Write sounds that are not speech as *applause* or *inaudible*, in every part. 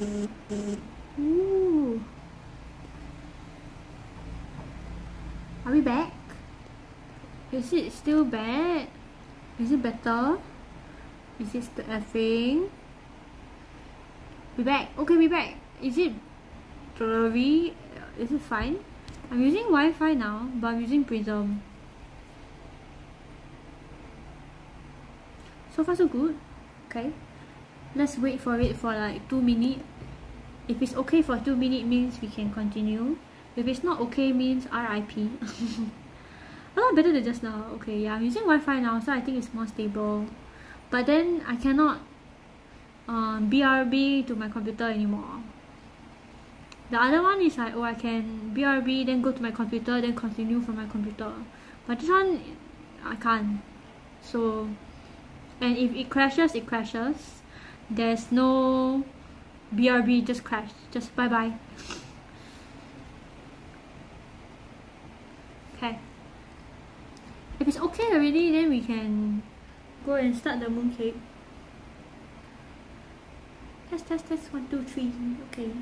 Ooh. Are we back? Is it still bad? Is it better? Is it still effing? We back. Okay, we back. Is it blurry? Is it fine? I'm using Wi-Fi now, but I'm using Prism. So far so good. Okay. Let's wait for it for like 2 minutes. If it's okay for 2 minutes means we can continue. If it's not okay means RIP. *laughs* a lot better than just now. Okay, yeah, I'm using Wi-Fi now, so I think it's more stable. But then I cannot um, BRB to my computer anymore. The other one is like, oh, I can BRB, then go to my computer, then continue from my computer. But this one, I can't. So, and if it crashes, it crashes. There's no BRB, just crash. Just bye-bye. Okay. If it's okay already, then we can go and start the mooncake. Test, test, test. One, two, three. Okay.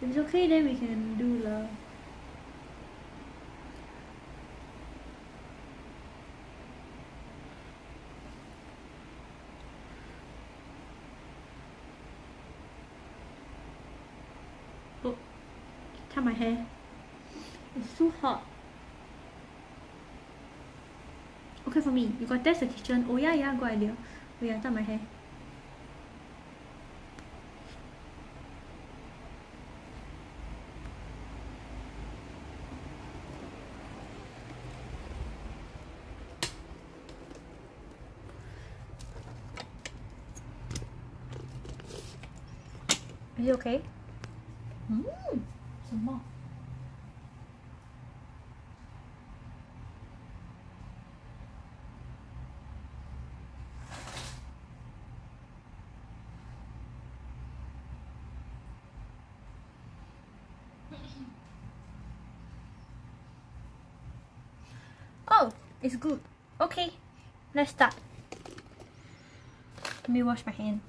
If it's okay, then we can do the. Tie my hair. It's too hot. Okay for me. You got test the kitchen. Oh yeah, yeah, good idea. Oh yeah, tie my hair. Are you okay? Mm, some. *coughs* Oh, it's good. Okay, let's start. Let me wash my hands.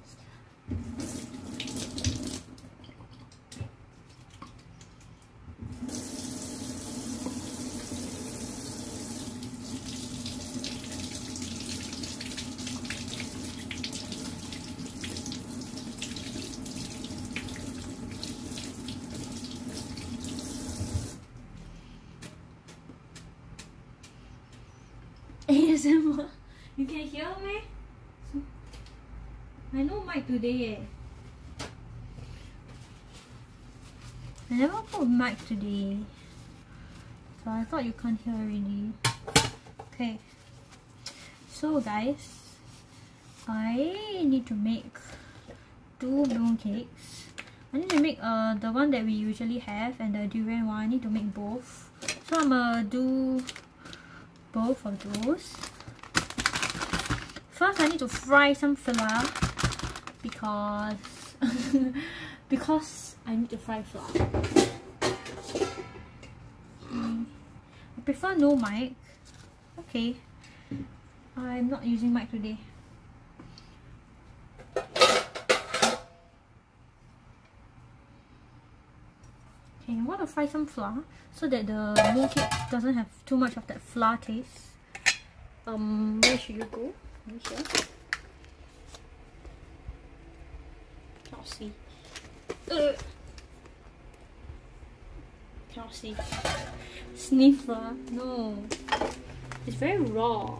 ASMR. You can hear me? I know mic eh. I never put mic today. So I thought you can't hear already. Okay. So guys, I need to make two moon cakes. I need to make uh the one that we usually have and the durian one. I need to make both. So I'm gonna do both of those. First, I need to fry some flour because *laughs* because I need to fry flour. Mm. I prefer no mic. Okay, I'm not using mic today. Okay, I want to fry some flour so that the mooncake doesn't have too much of that flour taste. Um, where should you go? Over here. Cannot see. Ugh. See. Sniffer. No. It's very raw.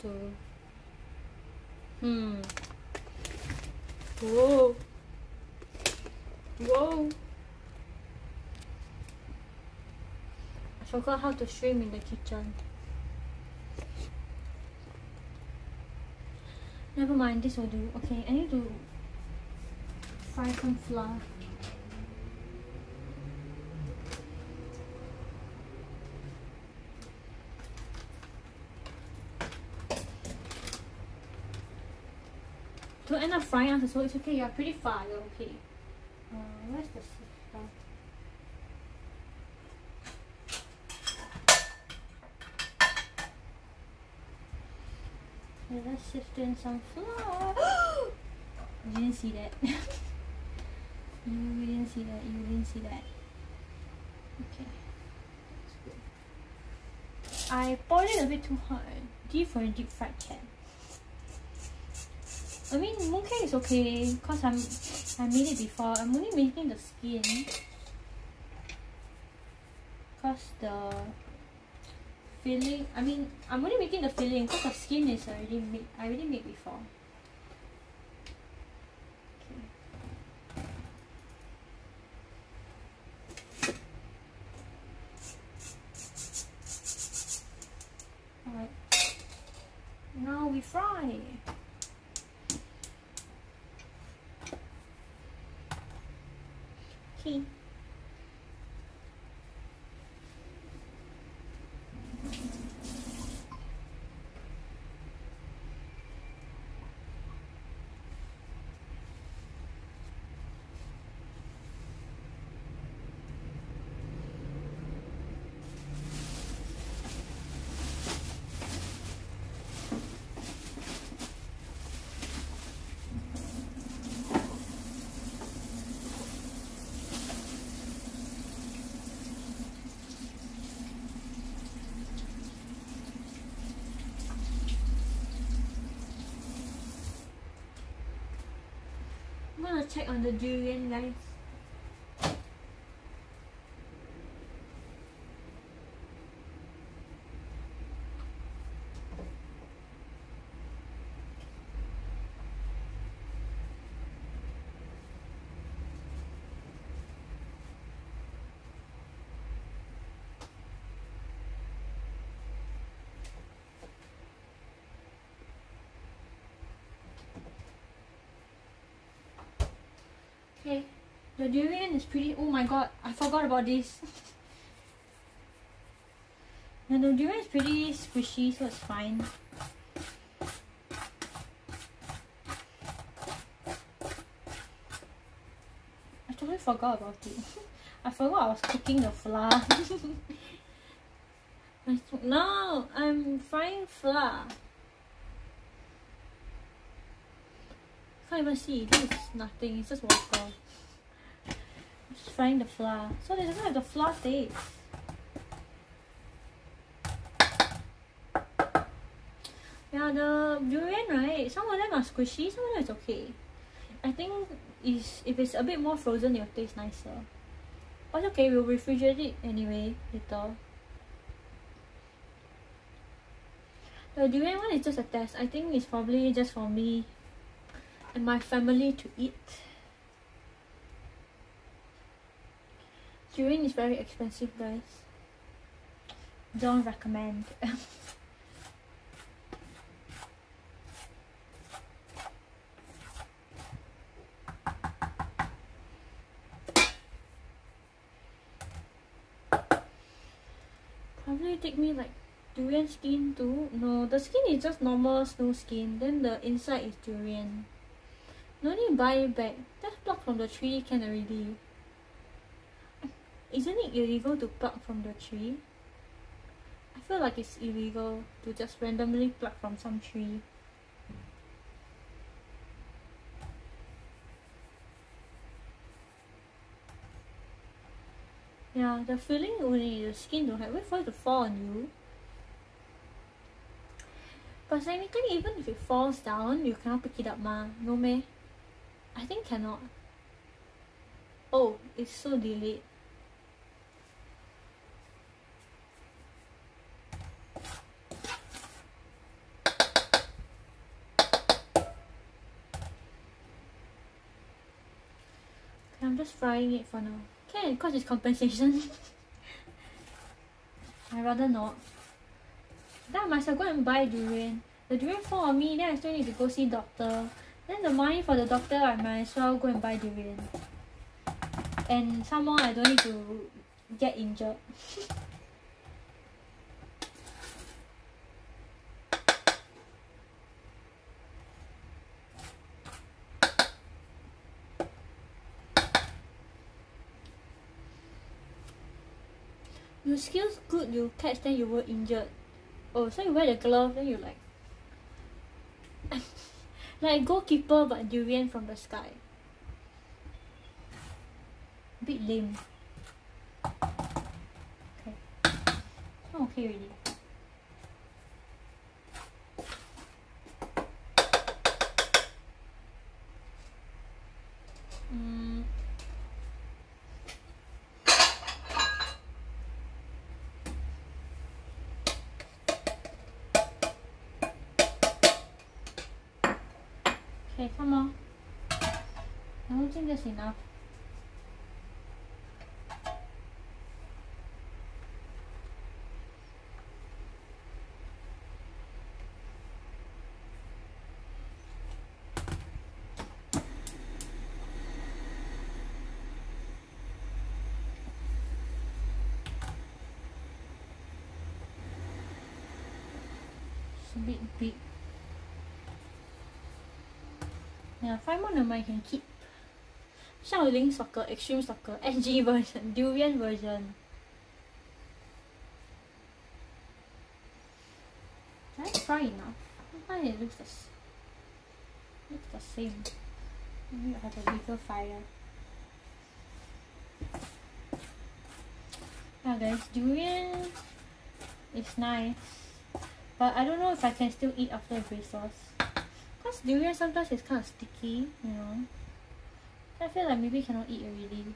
To Hmm. Whoa. Whoa. I forgot how to stream in the kitchen. Never mind, this will do. Okay, I need to fry some flour. Don't end up frying us, so it's okay. You're pretty far. You're okay. Uh, where's the stuff? Let's sift in some flour. *gasps* you didn't see that. *laughs* you didn't see that. You didn't see that. Okay. I poured it a bit too hard. Deep for a deep fried cat. I mean, mooncake is okay because I'm I made it before. I'm only making the skin because the filling. I mean, I'm only making the filling because the skin is already made. I already made before. Alright. Now we fry. Okay. I'm gonna check on the durian guys. Okay, the durian is pretty. Oh my god, I forgot about this. *laughs* and the durian is pretty squishy, so it's fine. I totally forgot about it. *laughs* I forgot I was cooking the flour. *laughs* no, I'm frying flour. can't even see. This is nothing. It's just water. I'm frying the flour. So they doesn't have the flour taste. Yeah, the durian, right? Some of them are squishy, some of them is okay. I think is if it's a bit more frozen, it'll taste nicer. But okay, we'll refrigerate it anyway later. The durian one is just a test. I think it's probably just for me and my family to eat. Durian is very expensive guys. Don't recommend. *laughs* Probably take me like durian skin too. No, the skin is just normal snow skin. Then the inside is durian. No need buy it back. Just pluck from the tree can already. Isn't it illegal to pluck from the tree? I feel like it's illegal to just randomly pluck from some tree. Yeah, the feeling only the skin don't have. Wait for it to fall on you. But technically, even if it falls down, you cannot pick it up, ma. No meh? I think cannot. Oh, it's so delayed. I'm just frying it for now. Can, because it's compensation. *laughs* I rather not. Then I must go and buy durian. The durian fall on me, then I still need to go see doctor. Then the money for the doctor, I might as well go and buy durian. And somehow I don't need to get injured. *laughs* your skills good you catch then you were injured oh so you wear the glove then you like *laughs* like goalkeeper but durian from the sky. A bit lame. Okay. I'm okay already. That's enough. A bit big. Yeah, five more number I can keep. Shaolin Soccer, Extreme Soccer, SG *laughs* version, Durian version. I fry enough? Why it looks the, looks the same? Maybe I have a bigger fire. Yeah guys, durian is nice. But I don't know if I can still eat after brace sauce. Cause durian sometimes is kind of sticky, you know. I feel like maybe cannot eat already.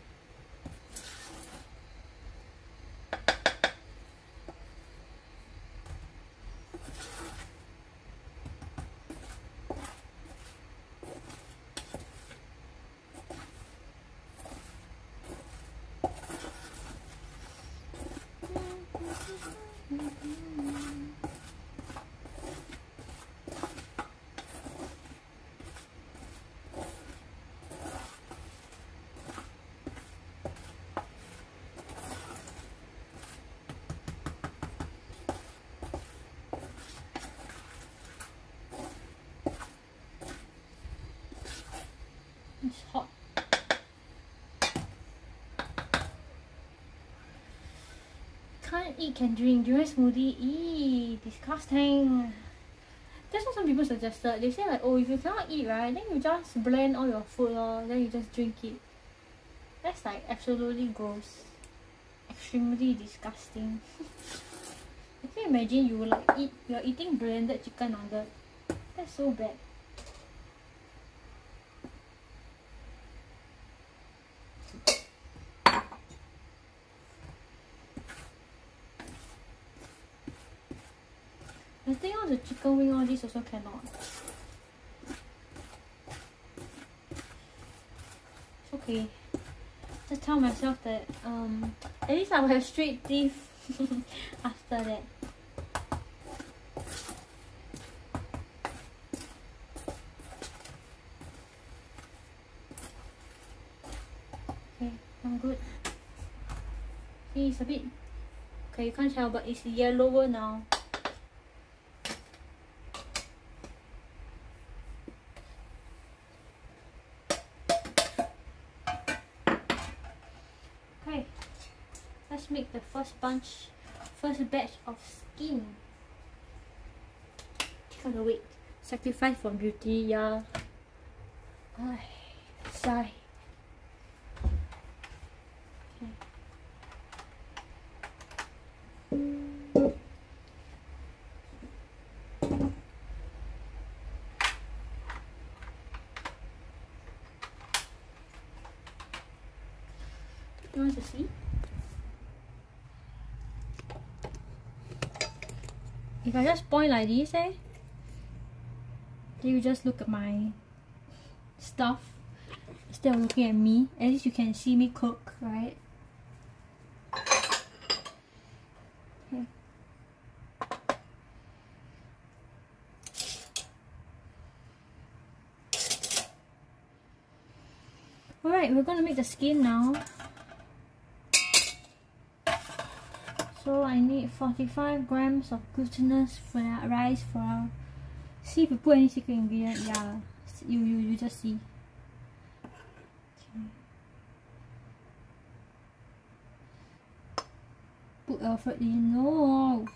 It's hot. Can't eat, can drink. Durian smoothie, eee, disgusting. That's what some people suggested. They say like, oh, if you cannot eat, right, then you just blend all your food lor, then you just drink it. That's like absolutely gross. Extremely disgusting. *laughs* Can imagine you like eat, you're eating blended chicken nugget. That's so bad. I think all the this also cannot. It's okay. Just tell myself that um at least I will have straight teeth *laughs* after that. Okay, I'm good. See, it's a bit okay. You can't tell, but it's yellower now. Make the first bunch, first batch of skin. Gotta wait. Sacrifice for beauty, yeah. Sigh. I just point like this, eh? Then you just look at my stuff instead of looking at me. At least you can see me cook, right? Alright, we're gonna make the skin now. So I need 45 grams of glutinous rice flour. See if you put any secret ingredient. Yeah, you you you just see. Put Alfred in. No.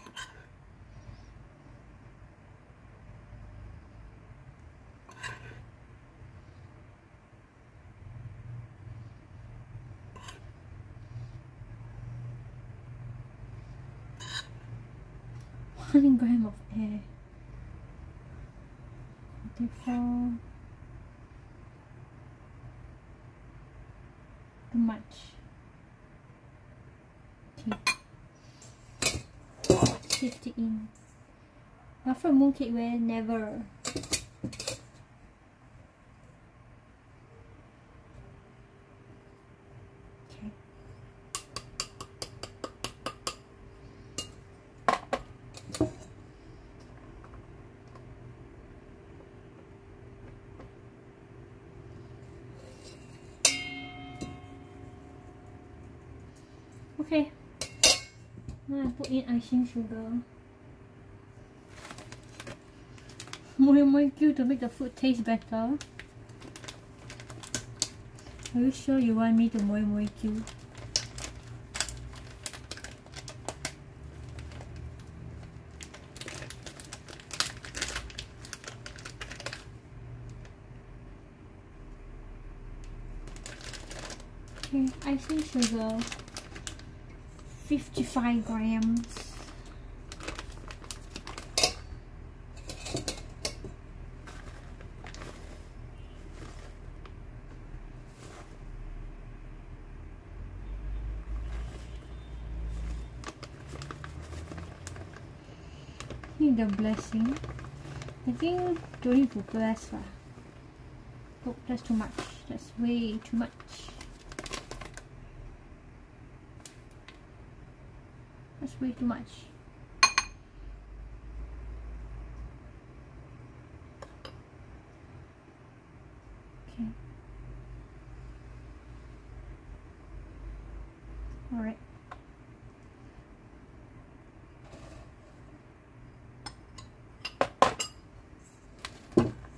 50 in. Not from Mooncake well, never. I icing sugar. Moi Q to make the food taste better. Are you sure you want me to moi moi Q? Okay, icing sugar. 55 grams. Need a blessing. I think don't need to bless lah. Oh, that's too much. That's way too much. That's way too much. Okay. All right.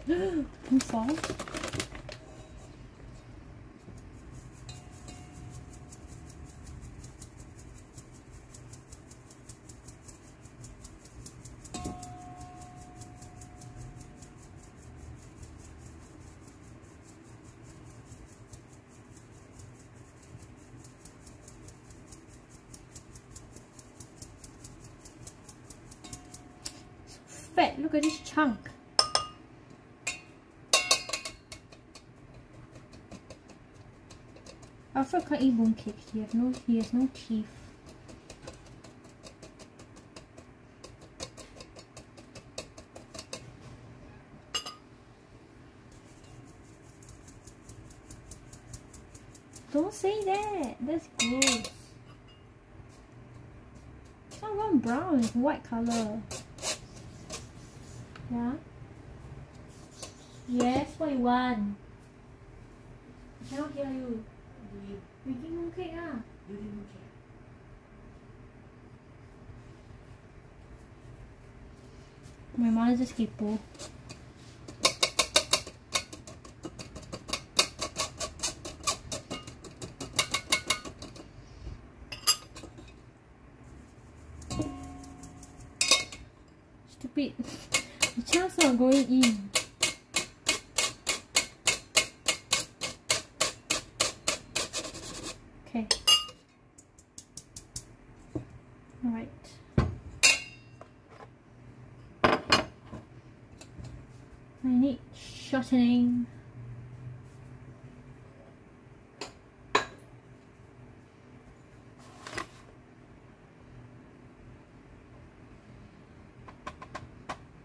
*gasps* Too this chunk. Alfred can't eat mooncake. He has no he has no teeth. Don't say that. That's gross. It's not even brown, it's white color. Yeah? Yes, what you want? I cannot hear you. Making mooncake ah. My mother just kepo. Stupid. The child's not going in. Okay. Alright. I need shortening.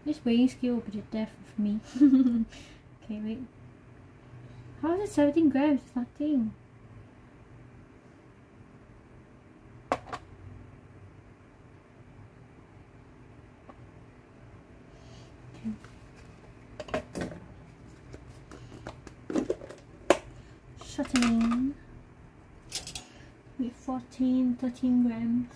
This weighing scale will be the death of me. *laughs* okay, wait. How is it 17 grams? It's nothing. Shortening with 14, 13 grams.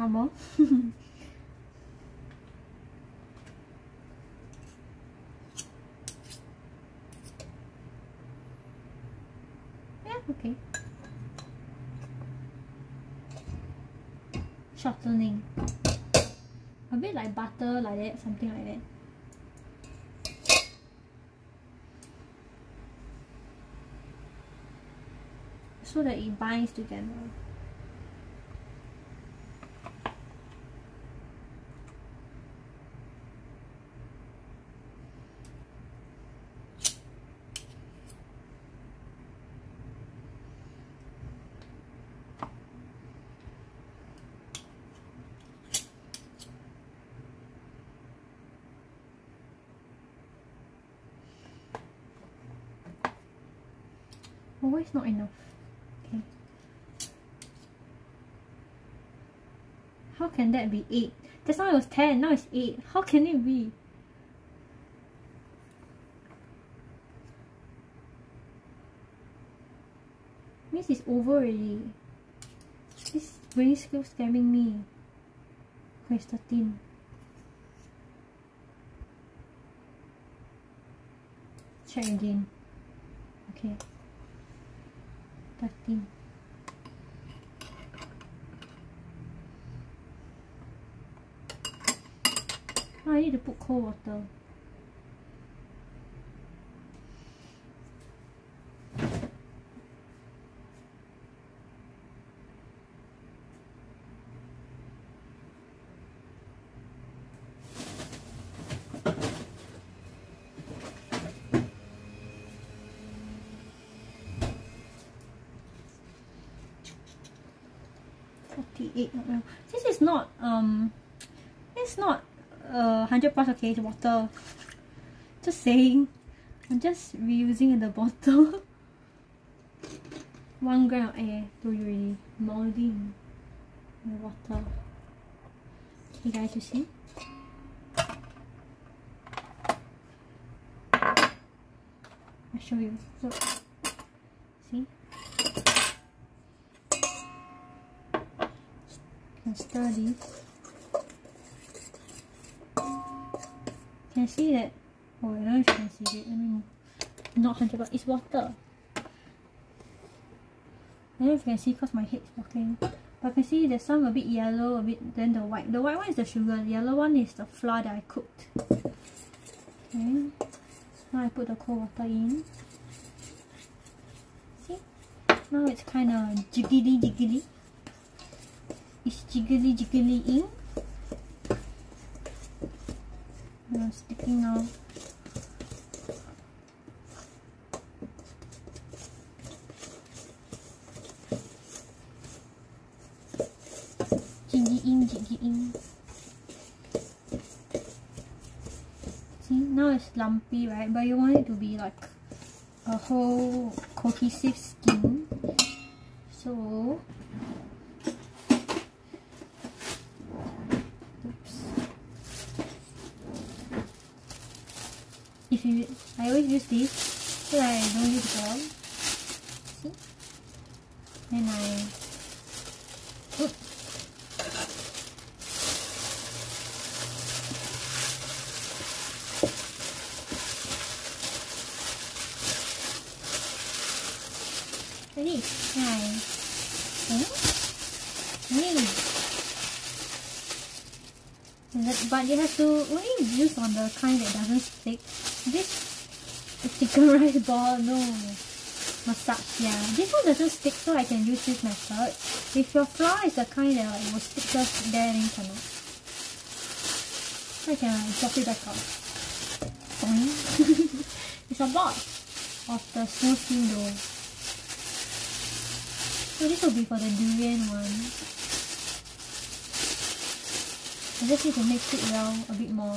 Some more. Shortening. A bit like butter like that, something like that. So that it binds together. Not enough. Okay. How can that be 8? Just now it was 10, now it's 8. How can it be? Means it's over already. This brain still scamming me. Okay, it's 13. Check again. Okay. 13 oh, I need to put cold water eight This is not um it's not uh hundred plus okay it's water. Just saying. I'm just reusing the *laughs* bottle. One gram of air to you already. Molding the water. You guys you see? I'll show you. Look. See? This. Can see that? Oh, I don't know if you can see it. Let me not hundred, but it's water. I don't know if you can see because my head is walking. But I can see there's some a bit yellow, a bit then the white. The white one is the sugar. The yellow one is the flour that I cooked. Okay. Now I put the cold water in. See? Now it's kind of jiggly jiggly is jiggly jiggly ink uh, sticking out jiggy ink jiggy ink see now it's lumpy right? But you want it to be like a whole cohesive skin so if you I always use this so I don't use all see then I put ready nice but you have to only use on the kind that doesn't stick? This chicken *laughs* rice ball no. Massage yeah. This one doesn't stick so I can use this method. If your flour is the kind that like, will stick just there then cannot. I can drop it back out. *laughs* It's a box of the smooth skin dough so this will be for the durian one. I just need to mix it well a bit more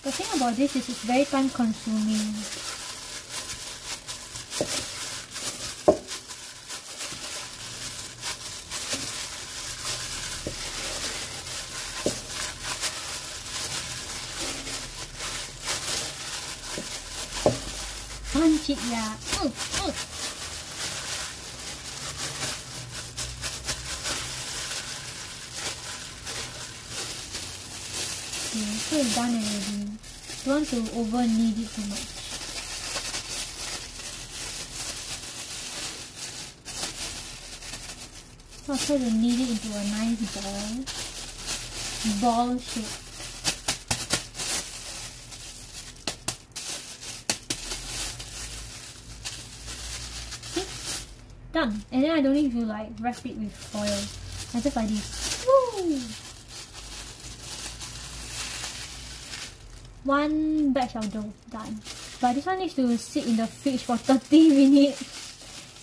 The thing about this is it's very time consuming. Punch it, yeah. Mm, mm. Okay, so done want to over knead it too much. Try to knead it into a nice ball. Ball shape. done. And then I don't need to like wrap it with foil. I just like this. Woo! One batch of dough done. But this one needs to sit in the fridge for 30 *laughs* minutes.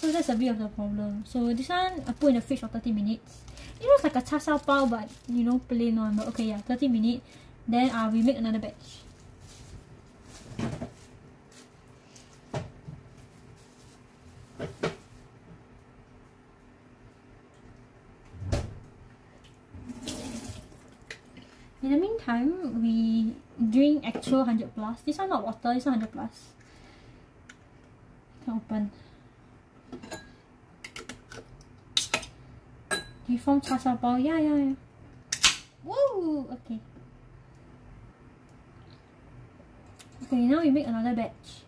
So that's a bit of the problem. So this one I put in the fridge for 30 minutes. It looks like a cha sao pao but you know plain one. But okay yeah, 30 minutes. Then uh, we make another batch. Drink actual 100 plus. This one not water, this one 100 plus. Can open. Form cha cha bao? Yeah, yeah, yeah. Woo! Okay. Okay, now we make another batch.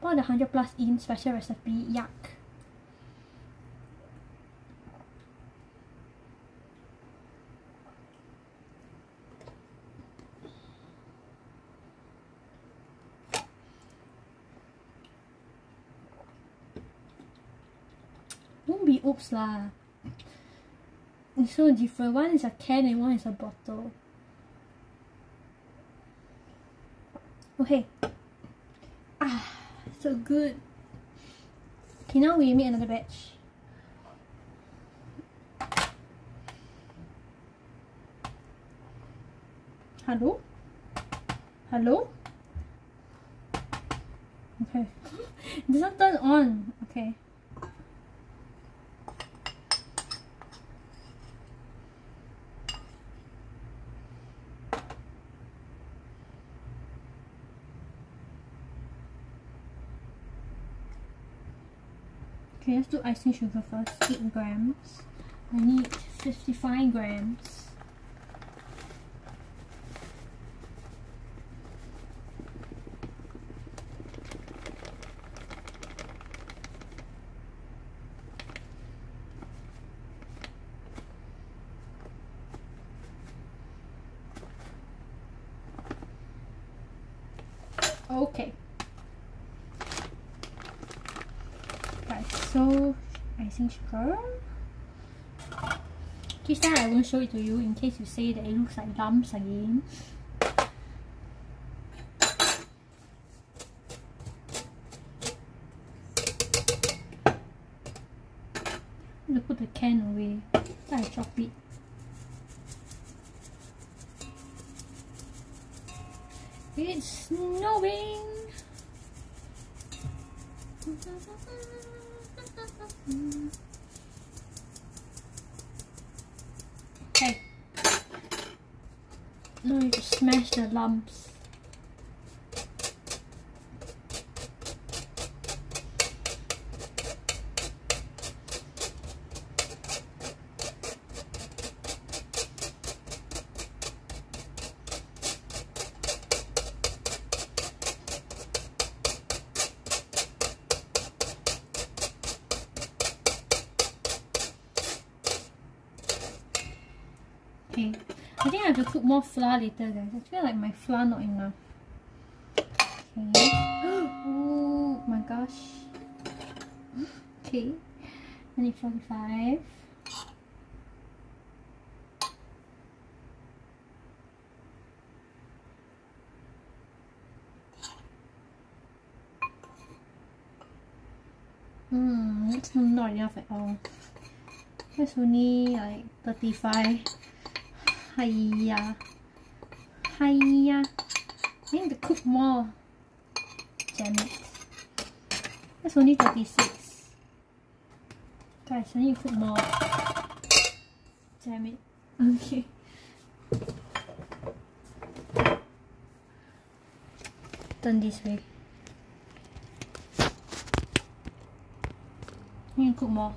Pour the 100 plus in special recipe. Yuck. Oops lah. It's so different. One is a can and one is a bottle. Okay. Ah, so good. Okay, now we make another batch. Hello? Hello? Okay. *laughs* Does not turn on. Okay. Okay, let's do icing sugar first. 8 grams. I need 55 grams. Show it to you in case you say that it looks like lumps again. Smash the lumps. Okay. I think I have to cook more flour later guys. I feel like my flour not enough. Okay. *gasps* oh my gosh. Okay. I need 45. Hmm, that's not enough at all. That's only like 35. Hiya. Hiya. I need to cook more. Damn it. That's only 36. Guys, I need to cook more. Damn it. Okay. Turn this way. Need to cook more.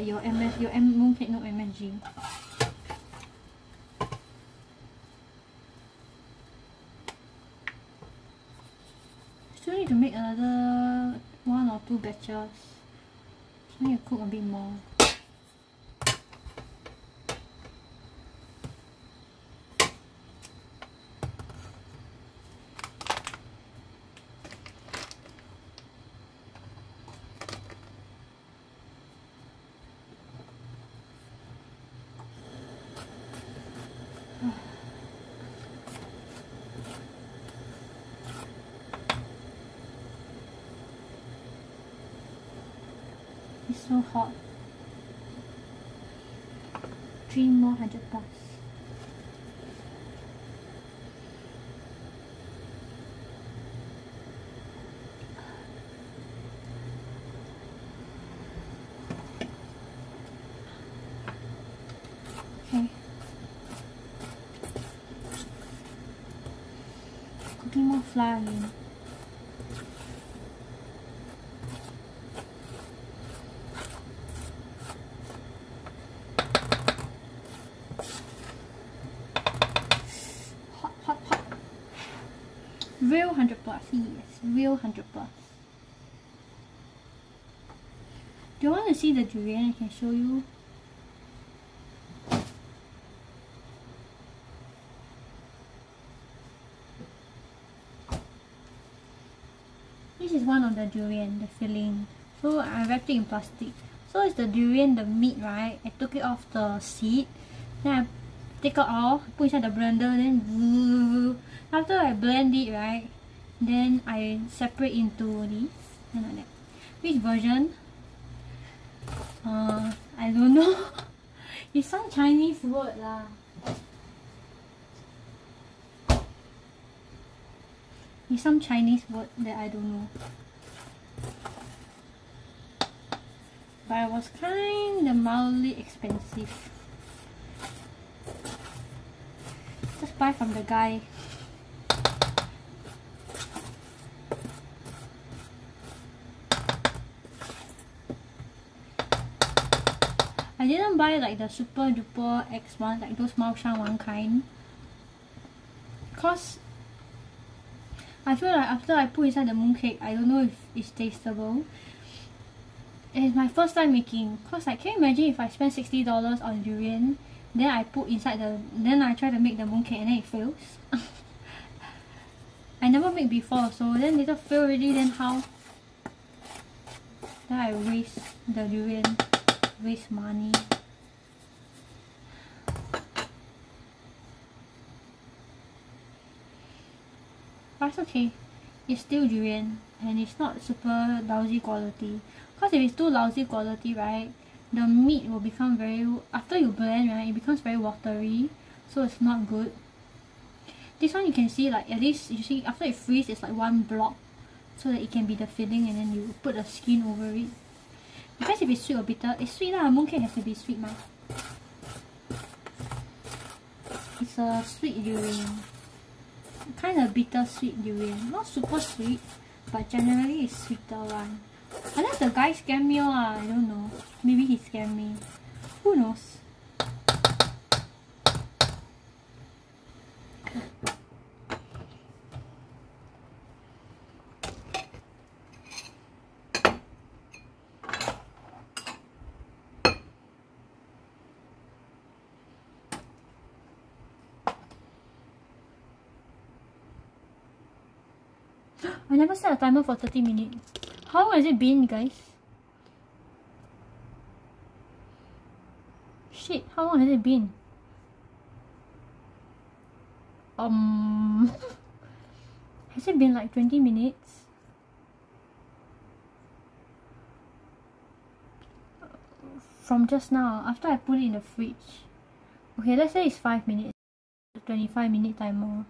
That your MS your M mooncake no MSG. Still need to make another one or two batches. So need to cook a bit more. So hot. Three more hundred plus. Okay. Cooking more flour again. hot, hot, hot. Real 100 plus, yes, real 100 plus. Do you want to see the durian? I can show you. This is one of the durian, the filling. So I wrapped it in plastic. So it's the durian, the meat, right? I took it off the seed. Then I take it off, put inside the blender, then *laughs* after I blend it, right? Then I separate into this. And like that. Which version? Uh, I don't know. *laughs* it's some Chinese word lah. It's some Chinese word that I don't know. But it was kind of mildly expensive. Just buy from the guy. I didn't buy like the super duper X one, like those Mao Shan Wang kind. Cause I feel like after I put inside the mooncake, I don't know if it's tasteable. And it's my first time making. Cause like, can you imagine if I spend sixty dollars on durian, then I put inside the, then I try to make the mooncake and then it fails. *laughs* I never make before, so then later fail already. Then how? Then I waste the durian, waste money. It's okay. It's still durian and it's not super lousy quality. Cause if it's too lousy quality, right, the meat will become very after you blend, right, it becomes very watery, so it's not good. This one you can see like at least you see after it freeze, it's like one block, so that it can be the filling, and then you put the skin over it. Because if it's sweet or bitter, it's sweet lah. Mooncake has to be sweet, man. It's a sweet durian kind of bittersweet durian. Not super sweet, but generally it's sweeter one. Unless the guy scam me lah, I don't know. Maybe he scammed me. Who knows? I never set a timer for 30 minutes. How long has it been, guys? Shit, how long has it been? Um... *laughs* has it been like 20 minutes? From just now, after I put it in the fridge. Okay, let's say it's 5 minutes. 25 minute timer.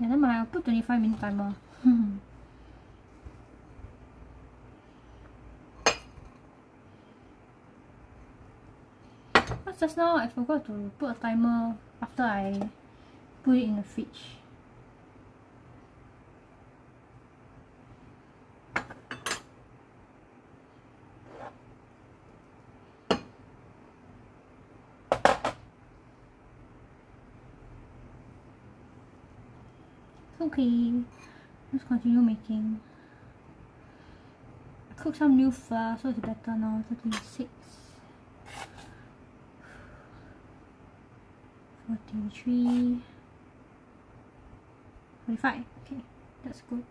Yeah, never mind, I'll put 25 minute timer. *laughs* But just now? I forgot to put a timer after I put it in the fridge okay let's continue making. Cook some new flour so it's better now. 36 43 45 okay that's good.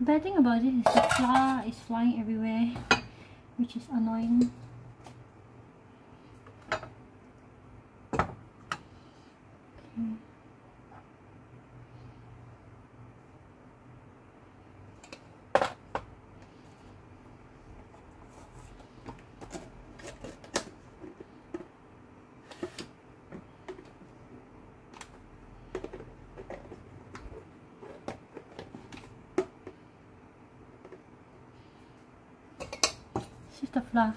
Bad thing about this is the flour is flying everywhere which is annoying lah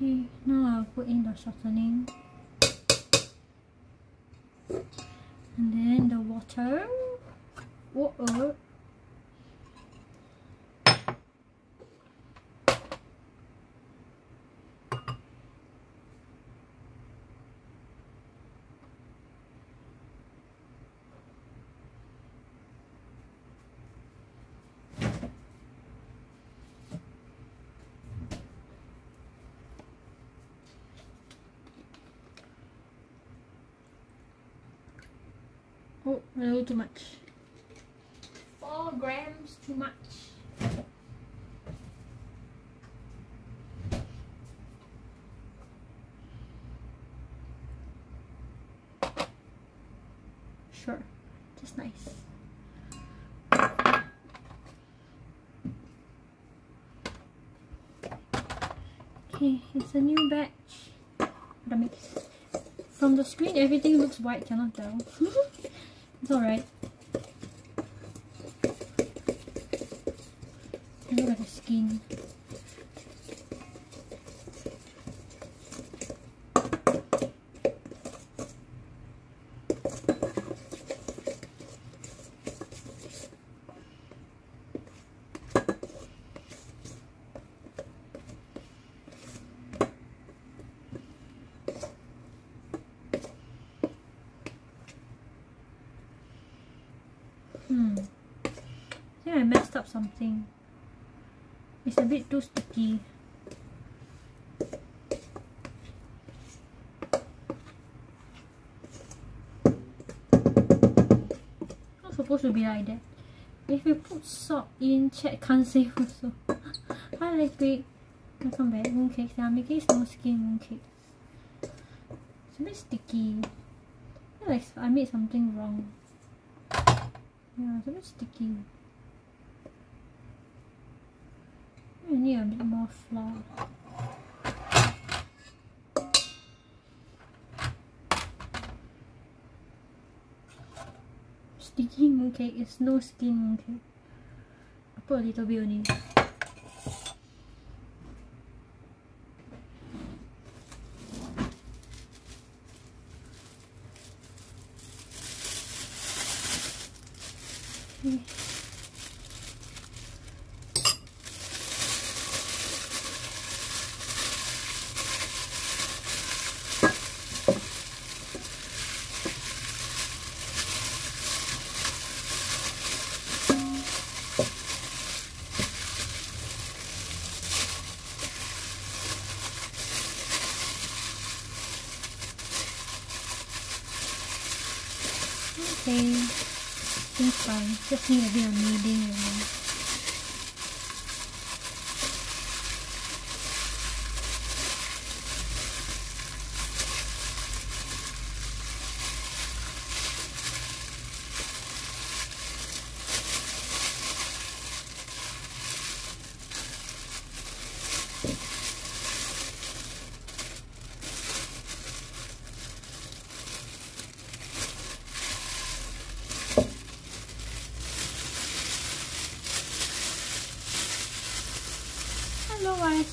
Okay, now I'll shortening and then the water. Water Oh, a little too much. 4 grams too much. Sure, just nice. Okay, it's a new batch. From the screen, everything looks white, cannot tell. *laughs* It's alright. Look at the skin. Hmm. I think I messed up something. It's a bit too sticky. Not supposed to be like that. If you put salt in, chat can't save *laughs* also. Hi, like it. Welcome back. Mooncakes. I'm making snow skin mooncakes. It's a bit sticky. I like I made something wrong. Yeah, it's a bit sticky. I need a bit more flour. Mooncake is snow skin okay. Put a little bit. okay. Seems fine. Just need a bit of kneading, you know.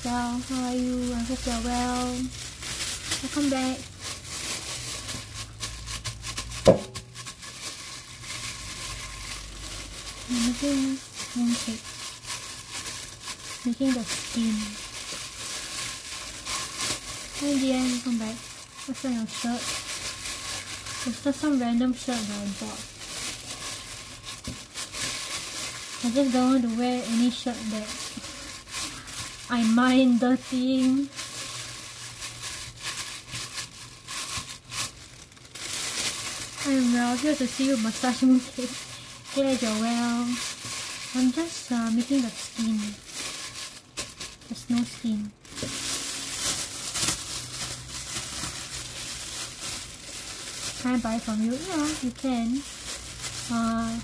YSL, how are you? I hope you're well. Welcome back. I'm making mooncake. Making the steam. Hi Diane, welcome back. What's on your shirt? It's just some random shirt that I bought. I just don't want to wear any shirt that I mind the thing. I'm well, here to see you massage mooncake. Glad you're well. I'm just uh, making the skin. The snow skin. Can I buy from you? Yeah, you can. Uh,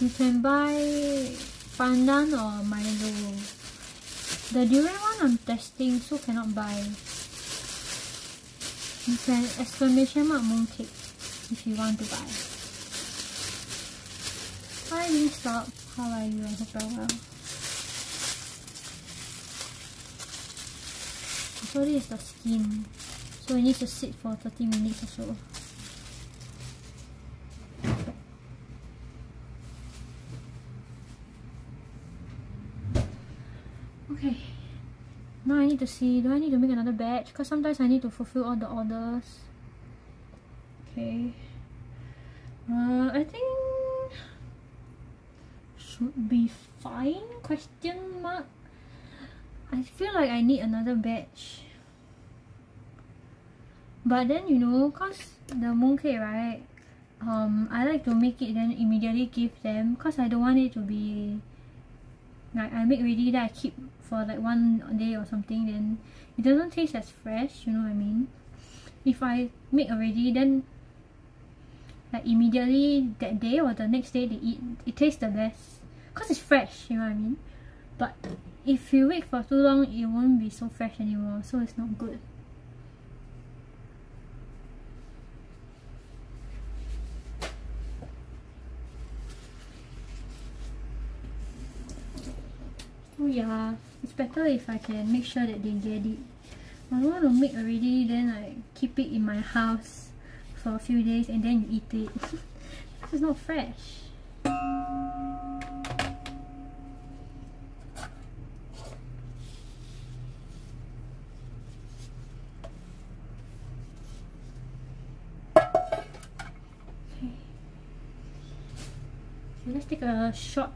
you can buy pandan or Milo. The durian one I'm testing, so cannot buy. You can exclamation mark mooncake if you want to buy. Hi Wingstop, how are you? I hope you're well. So this is the skin. So it needs to sit for 30 minutes or so. Okay. Now I need to see, do I need to make another batch? Because sometimes I need to fulfill all the orders. Okay. Uh, I think should be fine question mark I feel like I need another batch but then you know cause the mooncake right um I like to make it then immediately give them cause I don't want it to be like I make ready that I keep for like one day or something then it doesn't taste as fresh you know what I mean? If I make already then like immediately that day or the next day they eat it tastes the best. Cause it's fresh you know what I mean? But if you wait for too long it won't be so fresh anymore so it's not good oh yeah it's better if I can make sure that they get it. I don't want to make already then I keep it in my house for a few days and then you eat it. *laughs* It's not fresh. Let's take a short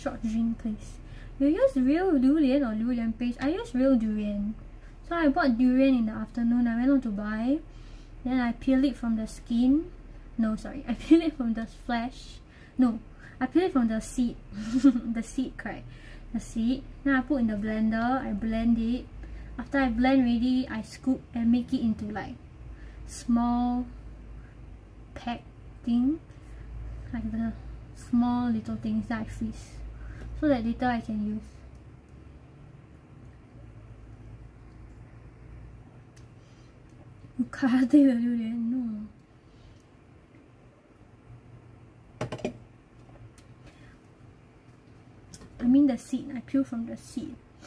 short drink please you use real durian or durian paste. I use real durian. So I bought durian in the afternoon. I went on to buy. Then I peel it from the skin. No sorry. *laughs* I peel it from the flesh. No. I peel it from the seed. *laughs* The seed correct. The seed. Then I put in the blender. I blend it. After I blend ready I scoop and make it into like small pack thing. Like the small little things that I freeze so that later I can use. Karate the durian no. I mean the seed I peel from the seed. *sighs*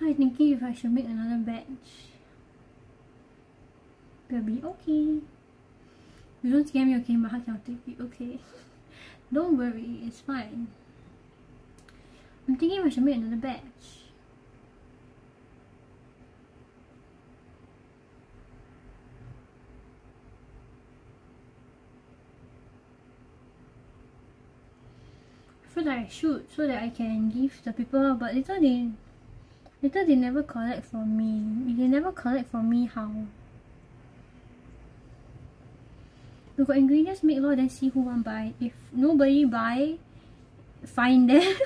I'm thinking if I should make another batch. Will be okay. You don't scare me, okay? My heart cannot take it, okay? *laughs* don't worry, it's fine. I'm thinking we should make another batch. I feel like I should so that I can give the people but later they Later they never collect from me. If they never collect from me, how? We got ingredients make lor, then see who want buy. If nobody buy, fine *laughs* then.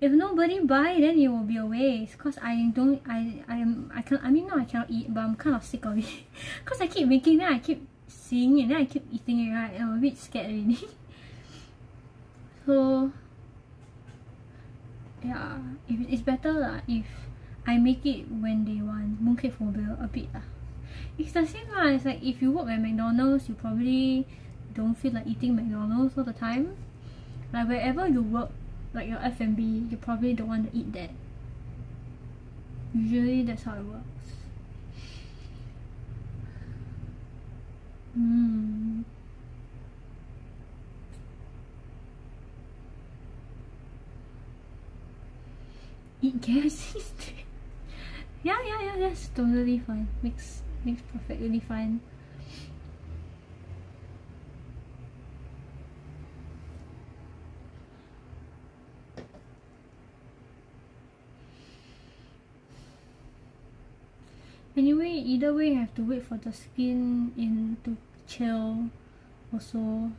if nobody buy, then it will be a waste. Cause I don't, I, I am, I can, I mean, no, I cannot eat, but I'm kind of sick of it. *laughs* Cause I keep making, then I keep seeing it, then I keep eating it, right? I'm a bit scared already. *laughs* so, yeah, if it's better lah, if I make it when they want mooncake phobia a bit lah it's the same lah. It's like if you work at mcdonald's you probably don't feel like eating mcdonald's all the time. Like wherever you work like your F&B you probably don't want to eat that usually that's how it works. Mm. eat KFC *laughs* yeah yeah yeah that's totally fine. Makes makes perfectly fine anyway either way you have to wait for the skin in to chill also.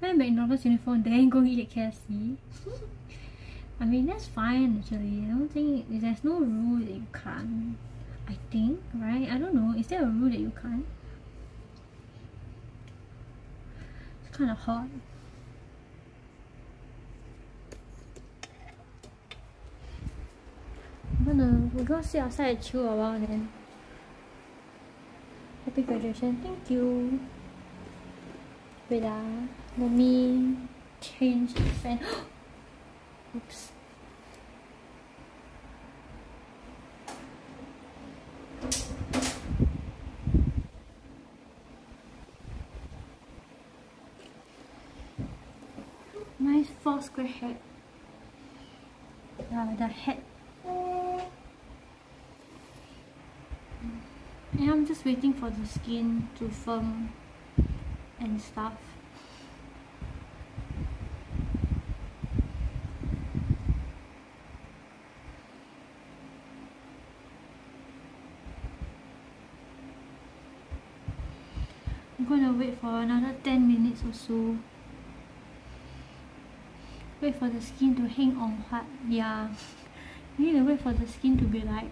Wear McDonald's uniform then go eat KFC *laughs* I mean that's fine actually. I don't think there's no rule that you can't I think right? I don't know. Is there a rule that you can't? It's kind of hot I'm gonna we're gonna sit outside and chill a while then. Happy graduation. Thank you. Wait ah let me change the fan. *gasps* Oops nice four square head. Yeah the head. And I'm just waiting for the skin to firm and stuff. I'm gonna wait for another 10 minutes or so wait for the skin to hang on hard yeah you need to wait for the skin to be like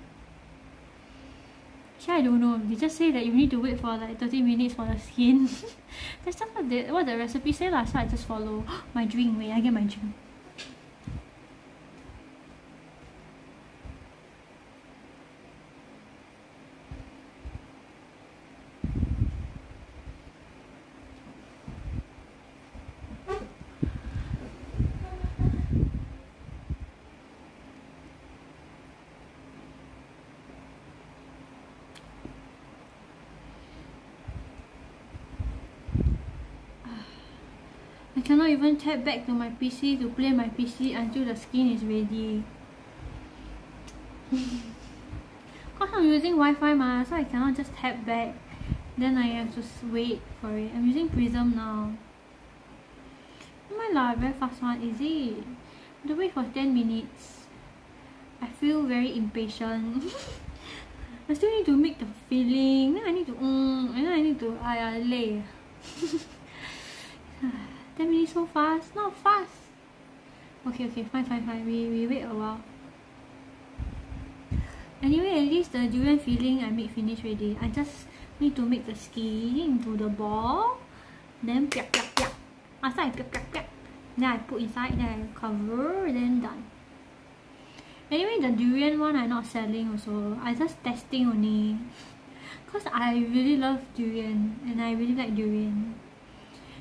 actually I don't know. They just say that you need to wait for like 30 minutes for the skin. That's just what the, what the recipe say lah so I just follow. *gasps* My drink wait I get my drink even tap back to my PC to play my PC until the skin is ready. *laughs* Cause I'm using Wi-Fi ma so I cannot just tap back. Then I have to wait for it. I'm using Prism now. My lah very fast one is it? To wait for 10 minutes. I feel very impatient. *laughs* I still need to make the filling then I need to mm, and then I need to! 累10 minutes *laughs* so fast. Not fast. Okay okay. Fine fine fine. We, we wait a while. Anyway at least the durian filling I made finish already. I just need to make the skin into the ball. Then piak piak piak. After I piak piak piak. Then I put inside then I cover then done. Anyway the durian one I not selling also. I just testing only. *laughs* Cause I really love durian and I really like durian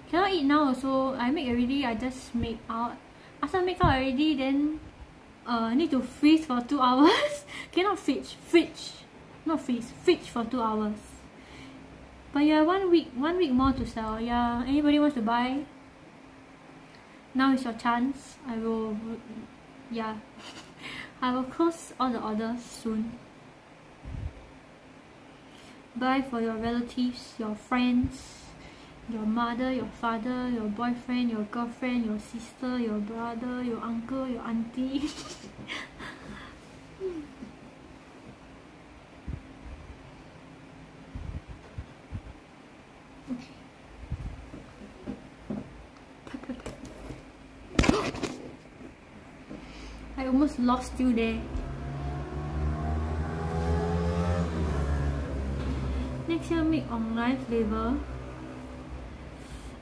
cannot eat now also. I make already I just make out. After make out already then uh need to freeze for two *laughs* hours. Cannot fridge fridge. Not freeze fridge for two hours. But yeah one week one week more to sell. Yeah anybody wants to buy? Now is your chance. I will yeah. *laughs* I will close all the orders soon. Buy for your relatives your friends your mother, your father, your boyfriend, your girlfriend, your sister, your brother, your uncle, your auntie. okay. I almost lost you there. Next year make online flavor.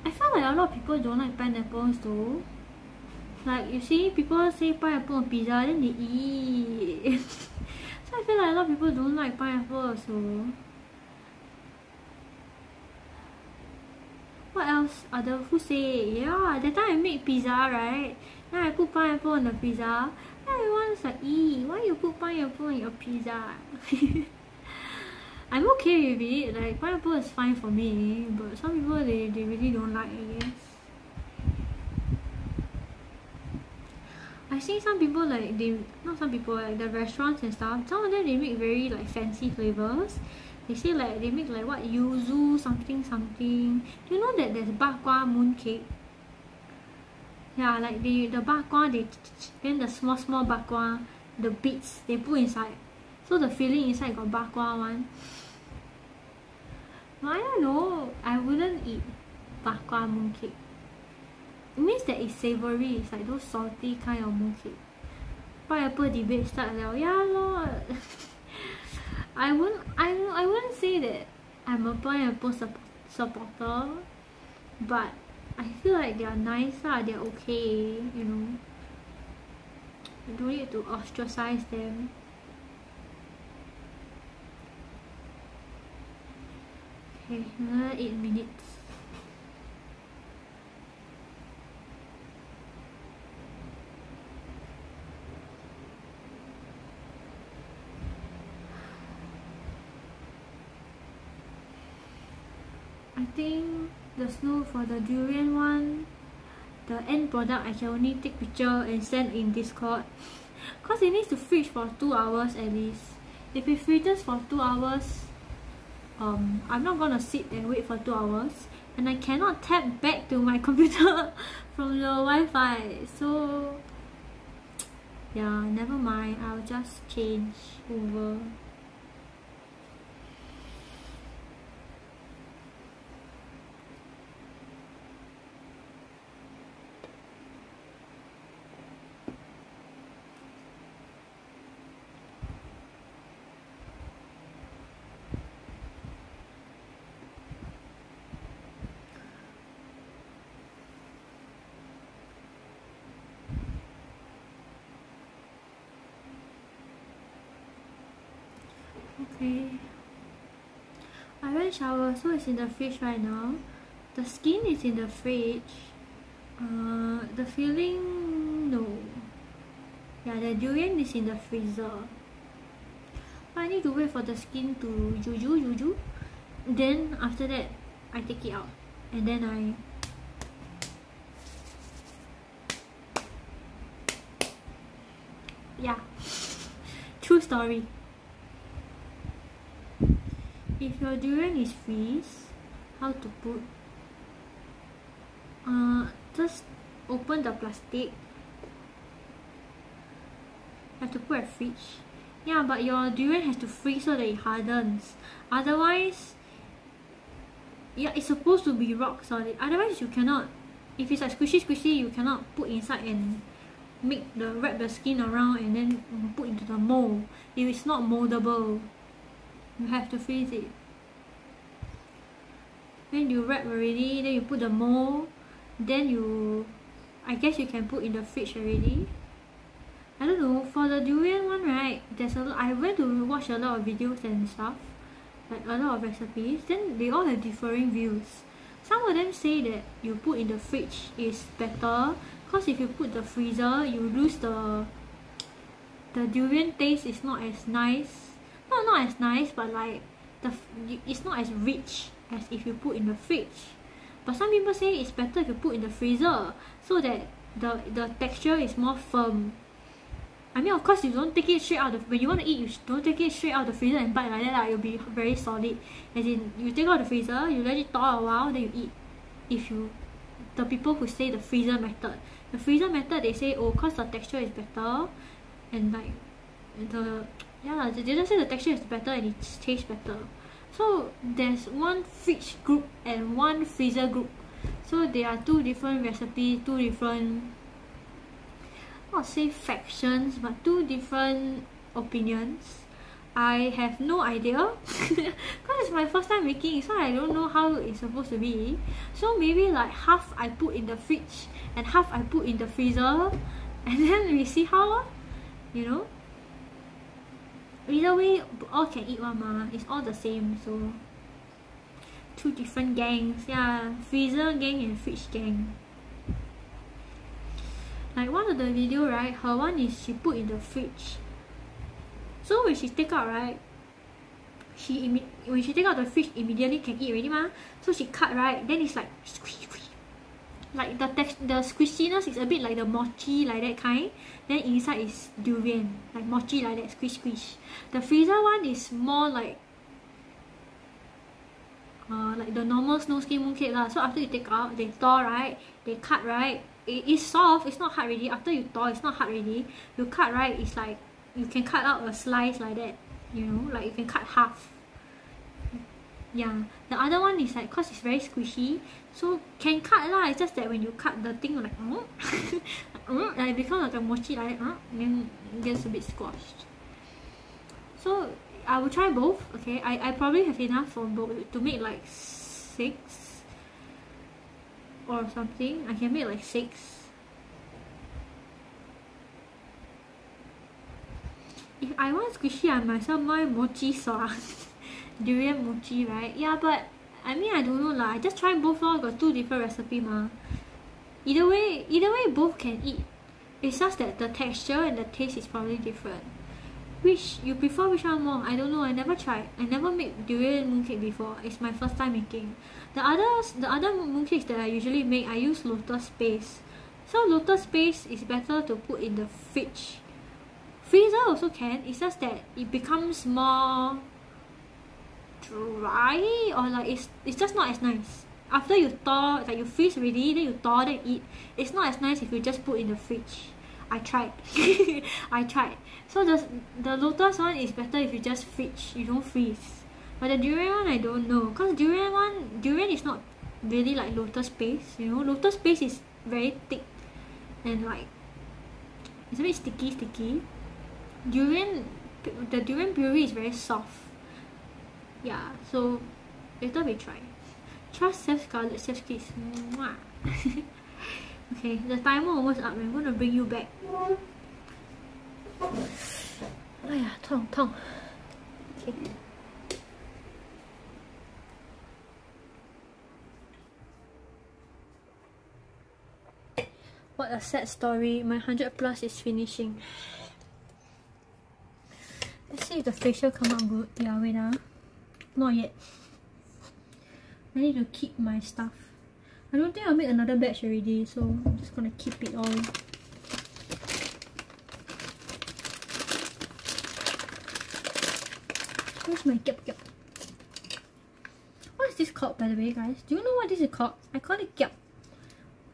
I feel like a lot of people don't like pineapples though. Like you see, people say pineapple on pizza, then they eat. *laughs* so I feel like a lot of people don't like pineapple also. What else other who say? Yeah, that time I make pizza, right? Then I put pineapple on the pizza. Everyone's like, eee, why you put pineapple on your pizza? *laughs* I'm okay with it like pineapple is fine for me but some people they, they really don't like I guess. I see some people like they not some people like the restaurants and stuff some of them they make very like fancy flavors. They say like they make like what yuzu something something. Do you know that there's bak kwa mooncake yeah like the the bak kwa they then the small small bak kwa the bits they put inside so the filling inside got bak kwa one. I don't know. I wouldn't eat bak kwa mooncake. It means that it's savory. It's like those salty kind of mooncake. Pineapple debate start now yeah lor *laughs* I won't I I wouldn't say that I'm a pineapple supporter but I feel like they are nice lah. They're okay you know. You don't need to ostracize them okay another 8 minutes. I think the snow for the durian one the end product I can only take picture and send in discord. *laughs* Cause it needs to freeze for 2 hours at least. If it freezes for 2 hours um, I'm not gonna sit and wait for 2 hours and I cannot tap back to my *laughs* computer from the Wi-Fi. So yeah never mind. I'll just change over I went shower so it's in the fridge right now. The skin is in the fridge. Uh, the filling no. Yeah the durian is in the freezer. I need to wait for the skin to juju juju. Then after that I take it out. And then I yeah. *laughs* True story if your durian is freeze how to put? Uh just open the plastic. Have to put a fridge. Yeah but your durian has to freeze so that it hardens. Otherwise yeah it's supposed to be rock solid. Otherwise you cannot. If it's like squishy squishy you cannot put inside and make the wrap the skin around and then put into the mold. If it's not moldable you have to freeze it. When you wrap already then you put the mold then you I guess you can put in the fridge already. I don't know for the durian one right there's a lot I went to watch a lot of videos and stuff like a lot of recipes then they all have differing views. Some of them say that you put in the fridge is better cause if you put the freezer you lose the the durian taste is not as nice not not as nice but like the it's not as rich as if you put in the fridge. But some people say it's better if you put in the freezer so that the the texture is more firm. I mean of course you don't take it straight out of when you want to eat you don't take it straight out of the freezer and bite like that lah it'll be very solid. As in you take out the freezer you let it thaw a while then you eat. If you the people who say the freezer method the freezer method they say oh cause the texture is better and like the yeah they just say the texture is better and it tastes better. So there's one fridge group and one freezer group. So there are two different recipes two different not say factions but two different opinions. I have no idea. *laughs* Because it's my first time making so I don't know how it's supposed to be. So maybe like half I put in the fridge and half I put in the freezer. And then we see how you know either way all can eat one mah it's all the same so two different gangs. Yeah, freezer gang and fridge gang. Like one of the video, right? Her one is she put in the fridge. So when she take out, right? She when she take out the fridge, immediately can eat already, ma. So she cut, right? Then it's like like the text the squishiness is a bit like the mochi like that kind. Then inside is durian like mochi like that squish squish. The freezer one is more like uh, like the normal snow skin mooncake lah. So after you take out they thaw right? They cut right? It is soft it's not hard already. After you thaw it's not hard already. You cut right? It's like you can cut out a slice like that you know? Like you can cut half. Yeah. The other one is like cause it's very squishy so can cut lah. It's just that when you cut the thing like mm, mm, it becomes like a mochi like mm, then gets a bit squashed. So I will try both okay? I, I probably have enough for both to make like six or something. I can make like six. If I want squishy I well buy mochi sauce. *laughs* Durian mochi right? Yeah but I mean I don't know lah. I just try both lor. Got two different recipe mah. Either way either way both can eat. It's just that the texture and the taste is probably different. Which you prefer which one more? I don't know. I never tried. I never make durian mooncake before. It's my first time making. The others the other mooncakes that I usually make I use lotus paste. So lotus paste is better to put in the fridge. Freezer also can. It's just that it becomes more dry or like it's it's just not as nice. After you thaw like you freeze already then you thaw then eat. It's not as nice if you just put in the fridge. I tried. *laughs* I tried. So the the lotus one is better if you just fridge you don't freeze. But the durian one I don't know. Cause durian one durian is not really like lotus paste you know? Lotus paste is very thick and like it's a bit sticky sticky. Durian the durian puree is very soft yeah so later we try trust self scarlet self kiss *laughs* okay the timer almost up i'm gonna bring you back oh yeah tong tong okay What a sad story. My 100 plus is finishing. Let's see if the facial come out good. Yeah, wait now. Not yet. I need to keep my stuff. I don't think I'll make another batch already, so I'm just gonna keep it all. Where's my kiap kiap? What is this called by the way guys? Do you know what this is called? I call it kiap.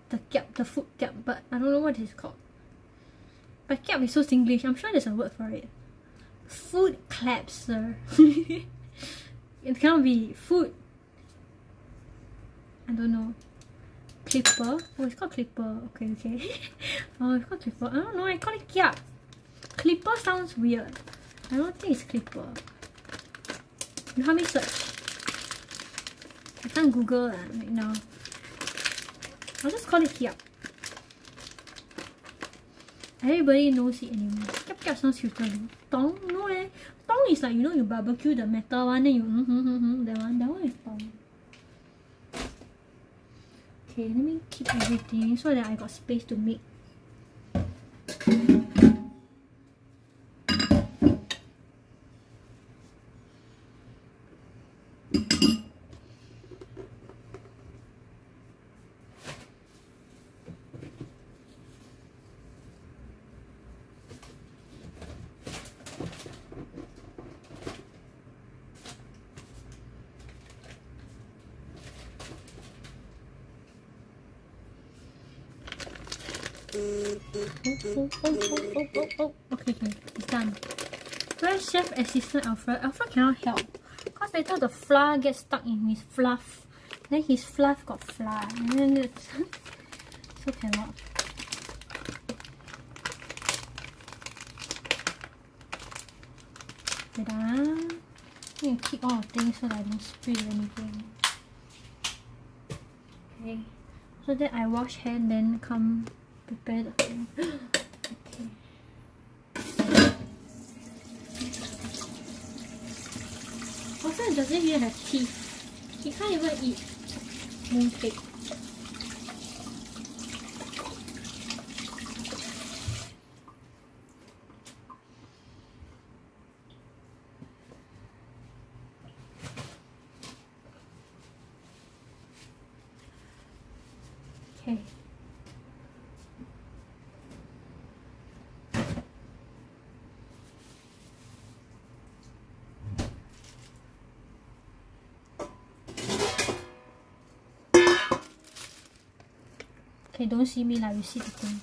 The kiap, the food kiap, but I don't know what this is called. But kiap is so Singlish, I'm sure there's a word for it. Food claps, sir. *laughs* it cannot be food. I don't know. Clipper? Oh it's called clipper. Okay okay. *laughs* Oh it's called clipper. I don't know I call it kia. clipper sounds weird. I don't think it's clipper. You help me search. I can't google uh, right now. I'll just call it kiap everybody knows it kiap kiap sounds cuter tong no eh Tong is like, you know, you barbecue the metal one, then you mm -hmm, mm -hmm, that one. That one is tong. Okay, let me keep everything so that I got space to make. Oh, oh, oh, oh, oh. Okay, okay, it's done. Where's Chef Assistant Alfred? Alfred cannot help. Because later the flour gets stuck in his fluff. Then his fluff got flour. And then it's... *laughs* so cannot. Wait ah. Need to keep all the things so that I don't spill anything. Okay. So then I wash hand then come prepare the *gasps* *laughs* thing. okay. Also, does it even have teeth? He can't even eat mooncake. Okay. Okay, don't see me like you see the thing.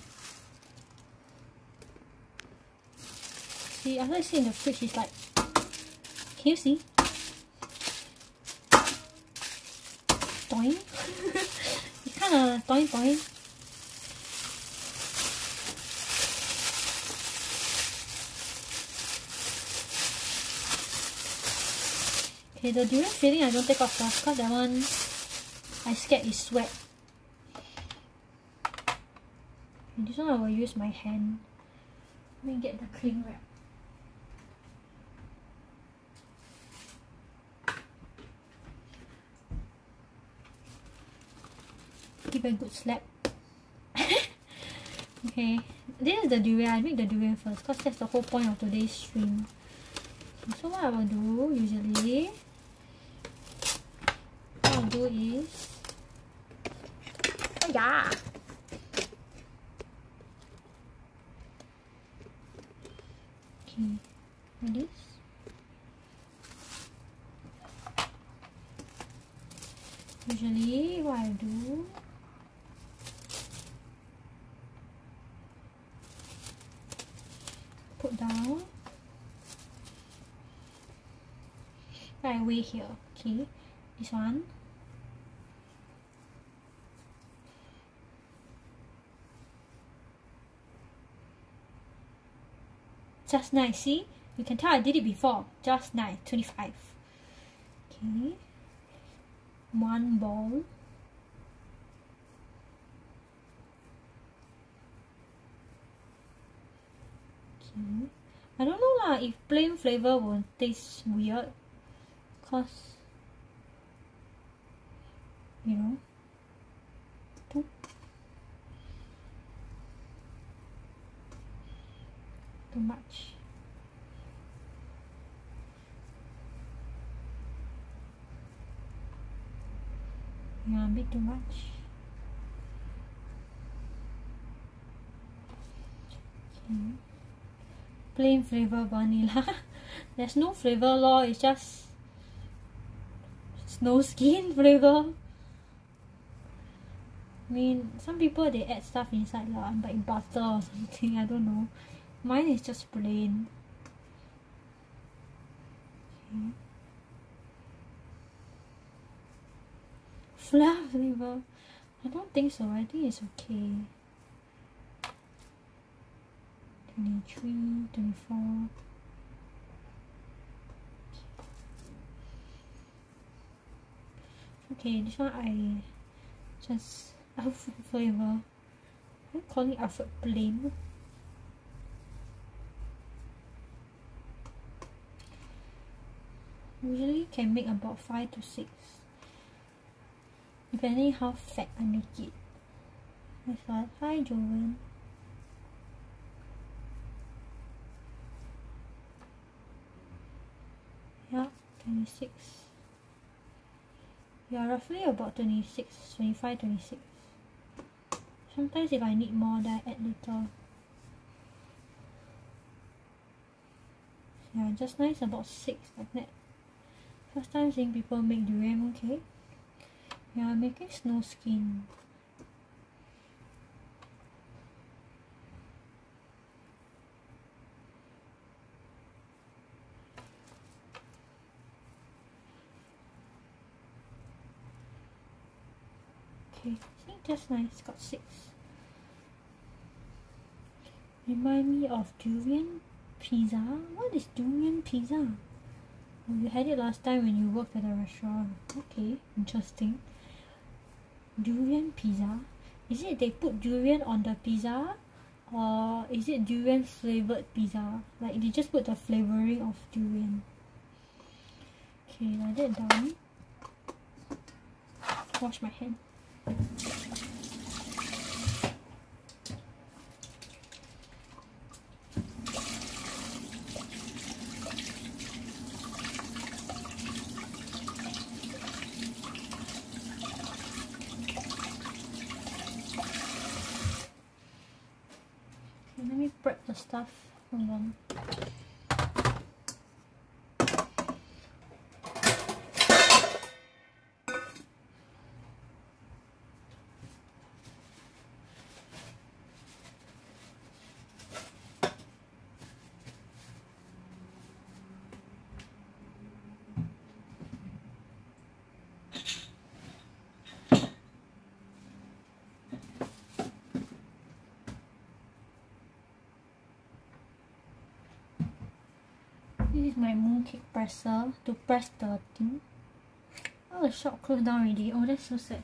See, after I see in the fridge, it's like, can you see? Doing. *laughs* it's kind of doing doing. Okay, the durian filling I don't take off first because that one I scared is sweat. And this one I will use my hand. Let me get the cling wrap. Give a good slap. *laughs* okay, this is the durian. I make the durian first because that's the whole point of today's stream. So what I will do usually, what I'll do is, oh yeah. Hmm. Like this. Usually what I do put down right away here. Okay this one just nice see? You can tell I did it before. Just nice 25 okay. One ball. Okay. I don't know lah if plain flavor will taste weird. Cause you know too much. Yeah a bit too much? Okay. Plain flavor vanilla. *laughs* There's no flavor lor it's just snow skin *laughs* flavor. I mean some people they add stuff inside lah like butter or something I don't know mine is just plain. Okay. flavor. I don't think so. I think it's okay. 23 24 okay this one I just alpha flavor. I'm calling alpha plain usually can make about 5 to 6 depending how fat I make it. That's what hi Jovan. Yeah 26 yeah roughly about 26 25 26 sometimes if I need more then I add later yeah just nice about 6 like that first time seeing people make durian mooncake yeah making snow skin. Okay see just nice got six. Remind me of durian pizza. What is durian pizza you had it last time when you worked at a restaurant. Okay interesting. Durian pizza. Is it they put durian on the pizza? Or is it durian flavored pizza? Like they just put the flavoring of durian. Okay like that done. Wash my hand. let me prep the stuff. Hold on. This is my mooncake presser to press the thing. Oh, the shop closed down already. Oh, that's so sad.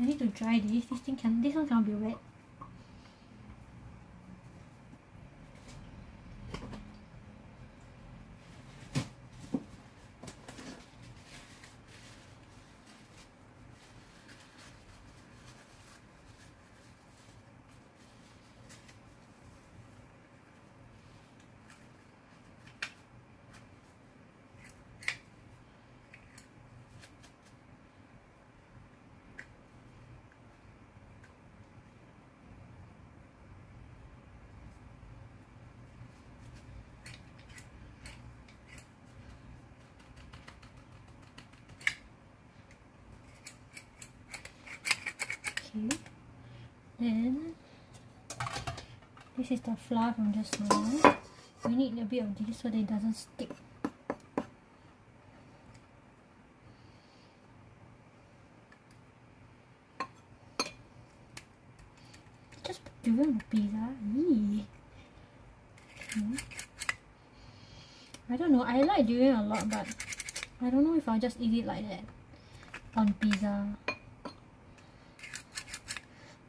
I need to dry this. This thing can. This one cannot be wet. okay then this is the flour from just now. We need a bit of this so that it doesn't stick. Just on pizza Yee. Okay. I don't know. I like durian a lot but I don't know if I'll just eat it like that on pizza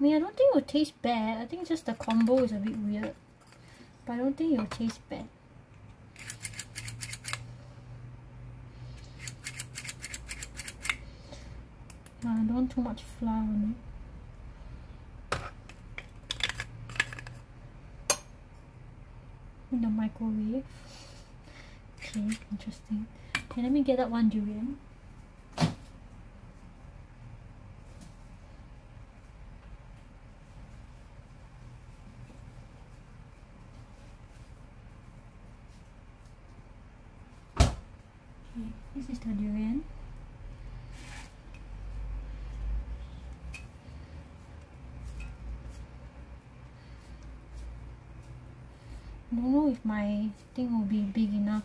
I mean, I don't think it will taste bad. I think just the combo is a bit weird. But I don't think it will taste bad. I don't want too much flour on it. In the microwave. Okay, interesting. Okay, let me get that one durian. this is the durian I don't know if my thing will be big enough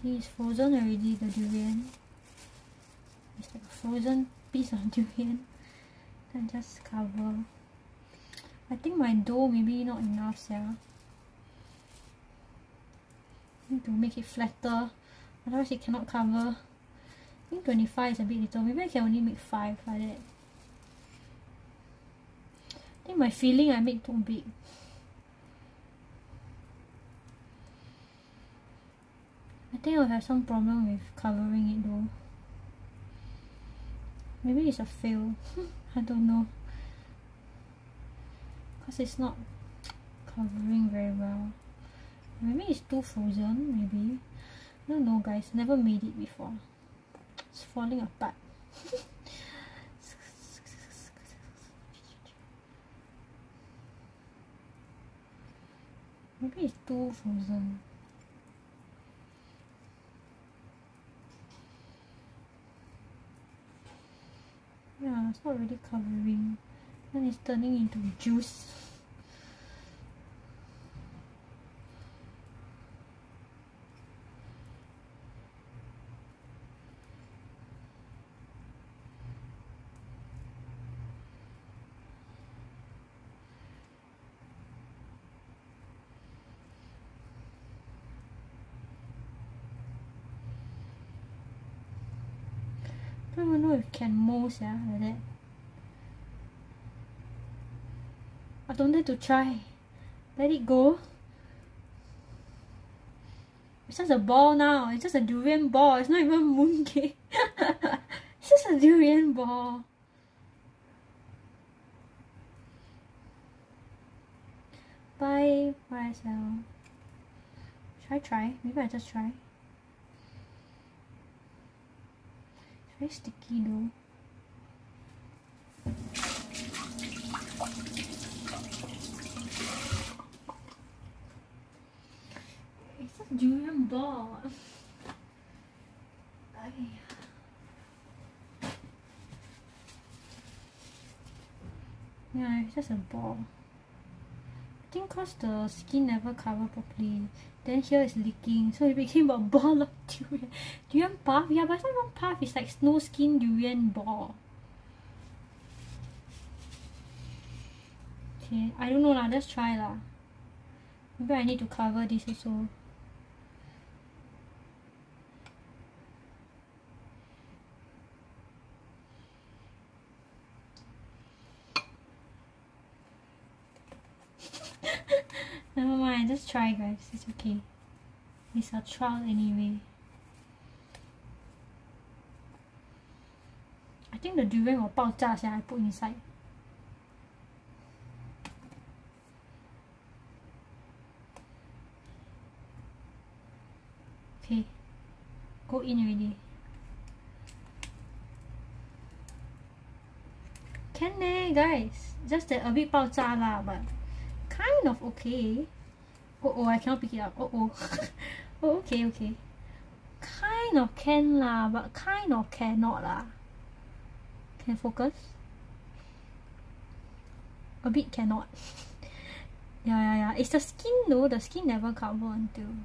See, it's frozen already, the durian. It's like a frozen piece of *laughs* durian. Then just cover. I think my dough maybe not enough, yeah. Need to make it flatter. Otherwise it cannot cover. I think 25 is a bit little. Maybe I can only make 5 like that. I think my filling I make too big. I think I'll have some problem with covering it though. Maybe it's a fail. *laughs* I don't know. Because it's not covering very well. Maybe it's too frozen, maybe. I don't know guys, never made it before. It's falling apart. *laughs* maybe it's too frozen. yeah it's not really covering and it's turning into juice. I don't know if can mold yeah, like that. I don't dare to try. Let it go. It's just a ball now. It's just a durian ball. It's not even mooncake. *laughs* it's just a durian ball. Bye, YSL. Should I try? Maybe I just try. It's very sticky though. It's a durian ball. Yeah, it's just a ball. I think cause the skin never cover properly then here is leaking so it became a *laughs* ball of durian. Durian puff? Yeah but it's not even puff it's like snow skin durian ball. Okay I don't know lah let's try lah. Maybe I need to cover this also Never mind, just try guys, it's okay. It's a trial anyway. I think the durian will 爆炸 sia, I put inside. Okay, go in already. Can eh, guys. Just that a bit 爆炸 lah, but kind of okay. Oh oh, I cannot pick it up. Oh oh. *laughs* oh okay okay. Kind of can lah, but kind of cannot lah. Can focus? A bit cannot. *laughs* yeah yeah yeah. It's the skin though. The skin never cover until.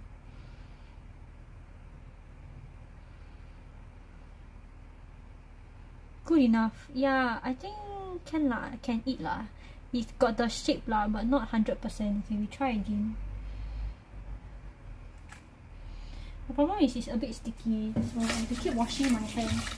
Good enough. Yeah, I think can lah. Can eat lah. It's got the shape lah, but not 100%. Okay, we try again. The problem is it's a bit sticky, so I have to keep washing my hands.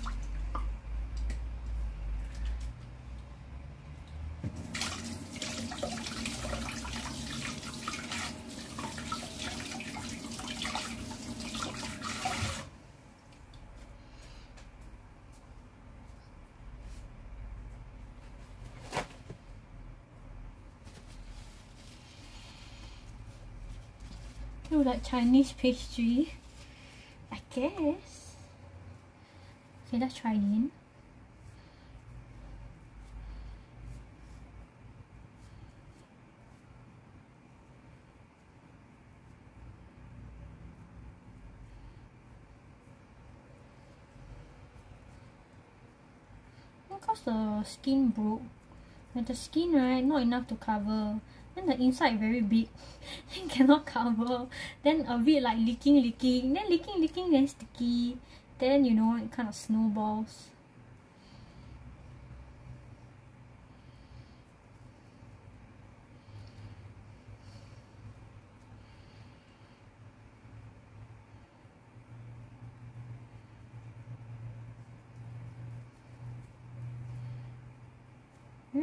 Look like Chinese pastry. I guess. Okay, let's try it in. Because the skin broke. And the skin right, not enough to cover then the inside very big. *laughs* Then cannot cover. Then a bit like leaking leaking. Then leaking leaking then sticky. Then you know it kind of snowballs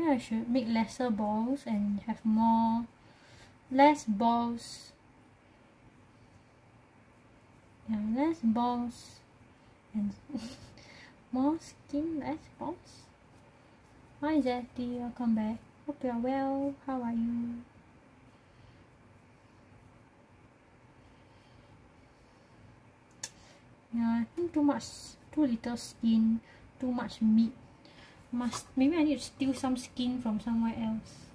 Maybe I should make lesser balls and have more less balls. Yeah less balls and *laughs* more skin less balls. Hi Zetty welcome back? Hope you're well. How are you? Yeah I think too much too little skin too much meat must maybe I need to steal some skin from somewhere else.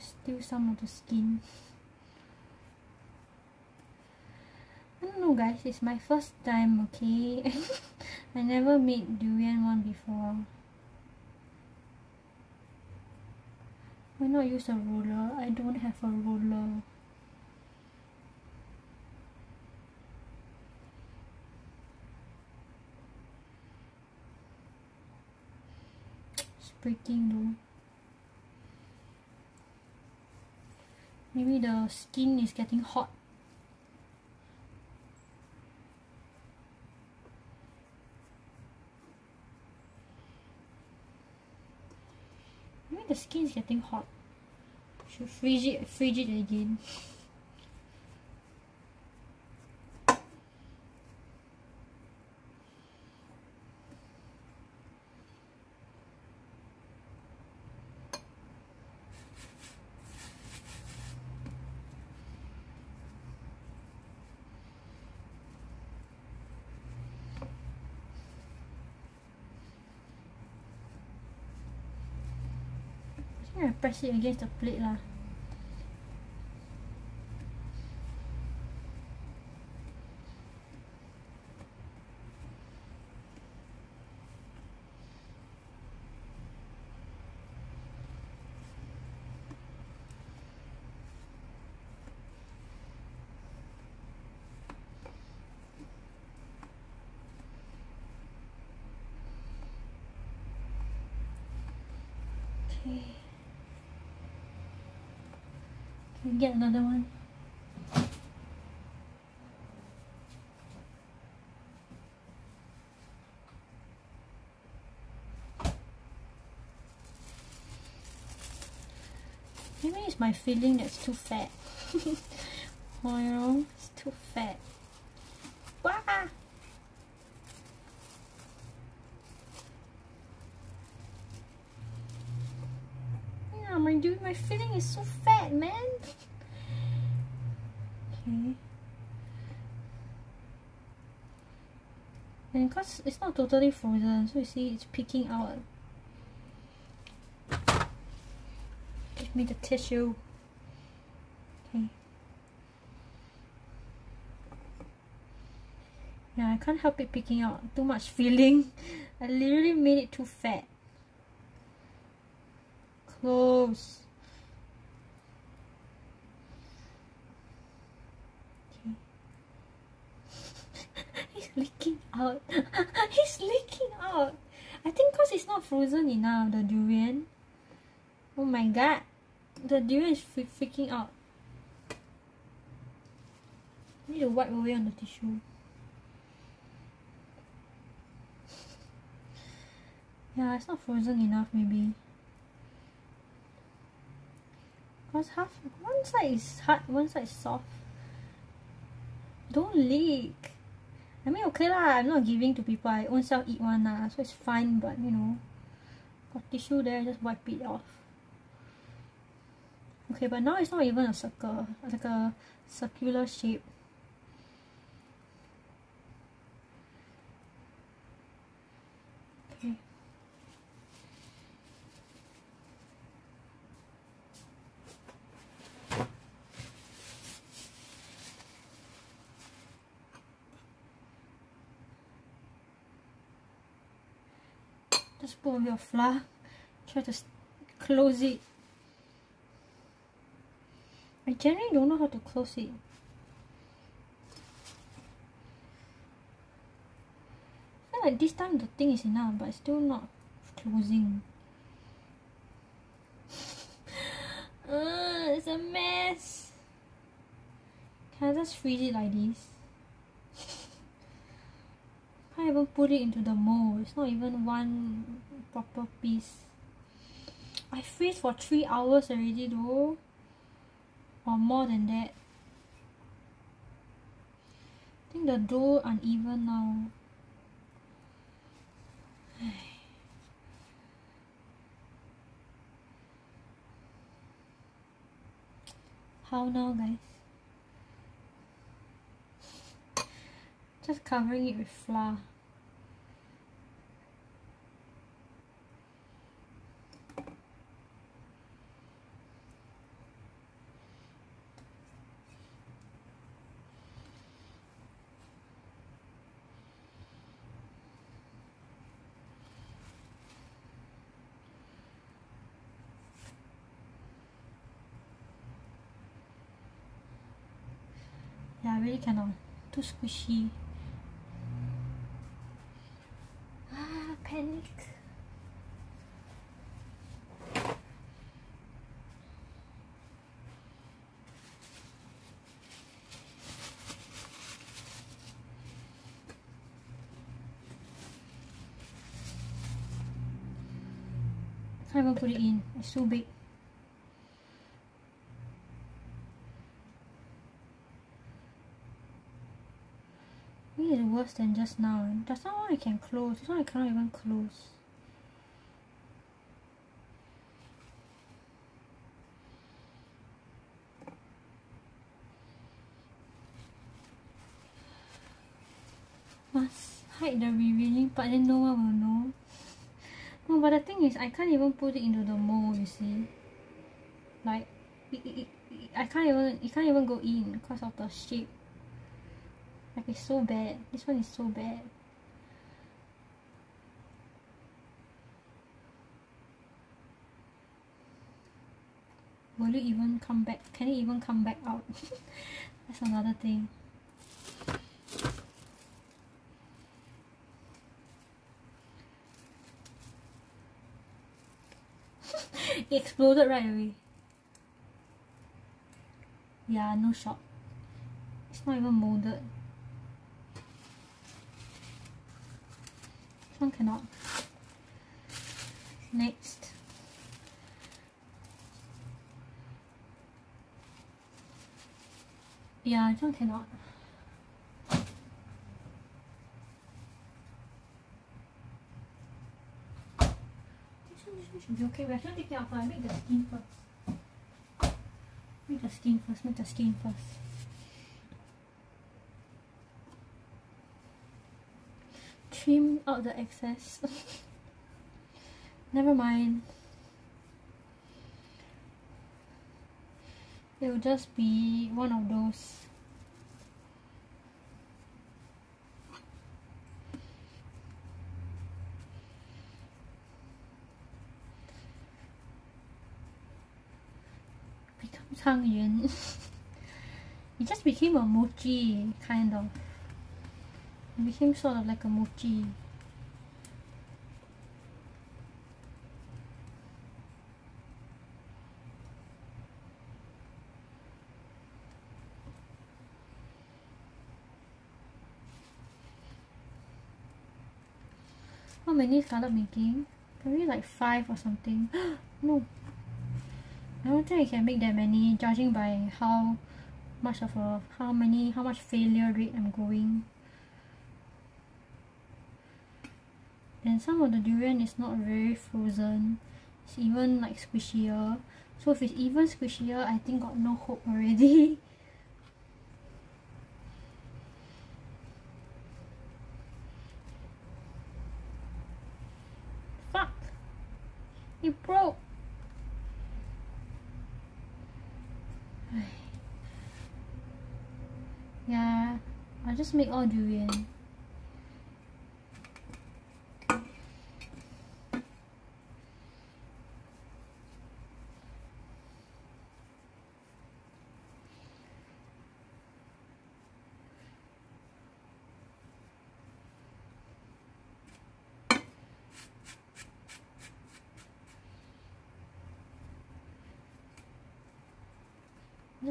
Steal some of the skin. I don't know guys. It's my first time okay? *laughs* I never made durian one before. Why not use a ruler I don't have a roller Breaking though. Maybe the skin is getting hot. Maybe the skin is getting hot. Should freeze it freeze it again. *laughs* press it against the plate lah. Get another one? Maybe it's my feeling that's too fat. oh, you know, it's too fat. Wah! Yeah, my dude, my feeling is so fat, man. Okay. And because it's not totally frozen, so you see it's peeking out. Give me the tissue. Okay. Yeah, I can't help it peeking out. Too much filling. *laughs* I literally made it too fat. Close. Okay. He's leaking out. *laughs* He's leaking out. I think because it's not frozen enough, the durian. Oh my god. The durian is freaking out. Need to wipe away on the tissue. Yeah, it's not frozen enough maybe. Cause half one side is hard, one side is soft. Don't leak. I mean okay lah, I'm not giving to people, I own self eat one lah, so it's fine but you know got tissue there, just wipe it off. Okay, but now it's not even a circle, like a circular shape. Okay. Bit of flour. Try to close it. I generally don't know how to close it. I feel like this time the thing is enough, but still not closing. uh, *laughs* it's a mess. Can I just freeze it like this? Can't even put it into the mold. It's not even one proper piece. I freeze for three hours already though. Or more than that. I think the dough uneven now. *sighs* How now guys? Just covering it with flour. Yeah, I really cannot. Too squishy. Ah, panic. Can't even put it in. It's so big. This is worse than just now. Just now I can close. This one I cannot even close. Must hide the revealing part then no one will know. No, but the thing is I can't even put it into the mold, you see. Like, it, it, it, I can't even, it can't even go in because of the shape. Like it's so bad. This one is so bad. Will it even come back? Can it even come back out? *laughs* That's another thing. *laughs* it exploded right away. Yeah, no shock. It's not even molded. One cannot. Next. Yeah, this one cannot. should be okay. We're actually taking out first. Make the skin first. Make the skin first. Make the skin first. Trim out the excess. *laughs* Never mind. It will just be one of those Become Tangyuan. *laughs* it just became a mochi, kind of. Became sort of like a mochi. How many scallop making? Probably like five or something. *gasps* no, I don't think I can make that many judging by how much of a how many how much failure rate I'm going and some of the durian is not very frozen. It's even like squishier. So if it's even squishier I think got no hope already. *laughs* Fuck. It broke. *sighs* Yeah I'll just make all durian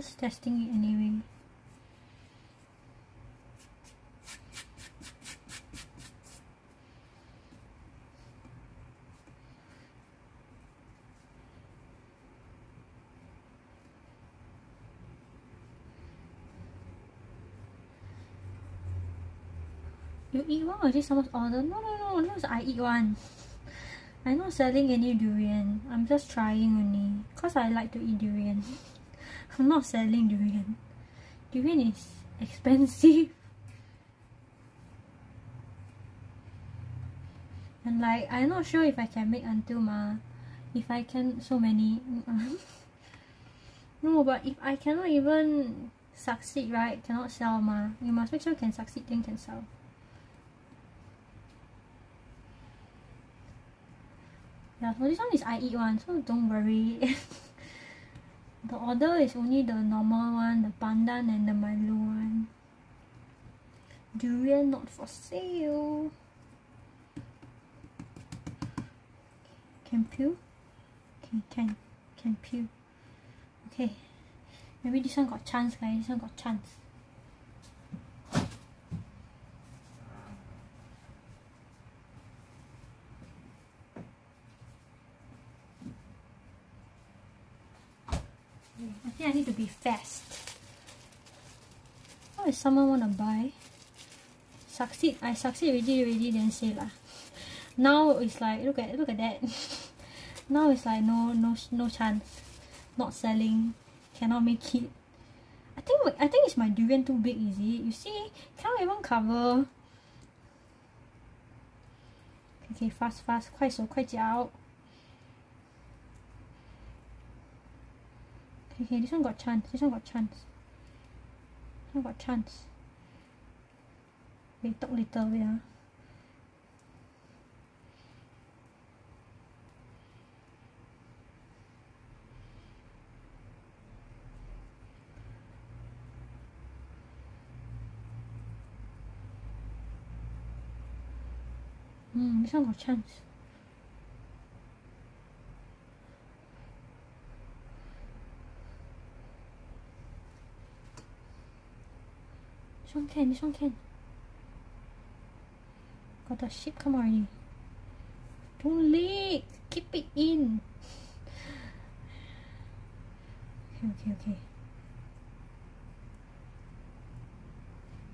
just testing it anyway You eat one or it someone's order? No, no, no, this I eat one. *laughs* I'm not selling any durian. I'm just trying only. Cause I like to eat durian. *laughs* I'm not selling durian. Durian is expensive. *laughs* And like, I'm not sure if I can make until ma. If I can, so many. *laughs* no, but if I cannot even succeed, right? Cannot sell ma. You must make sure you can succeed, then can sell. Yeah, so this one is I eat one, so don't worry. *laughs* the order is only the normal one, the pandan and the Milo one. Durian not for sale. Can peel? Okay, can. Can peel. Okay. Maybe this one got chance guys, this one got chance. think I need to be fast. What if someone wanna buy? Succeed, I succeed already, already then say lah. Now it's like look at look at that. *laughs* now it's like no no no chance. Not selling, cannot make it. I think I think it's my durian too big, is it? You see, cannot even cover. Okay, fast fast, 快手快脚. Okay, this one got chance. This one got chance. This one got chance. Wait, talk later, wait ah. Hmm, this one got chance. This one can, this one can. Got the ship come already. Don't leak! Keep it in! *sighs* Okay, okay, okay.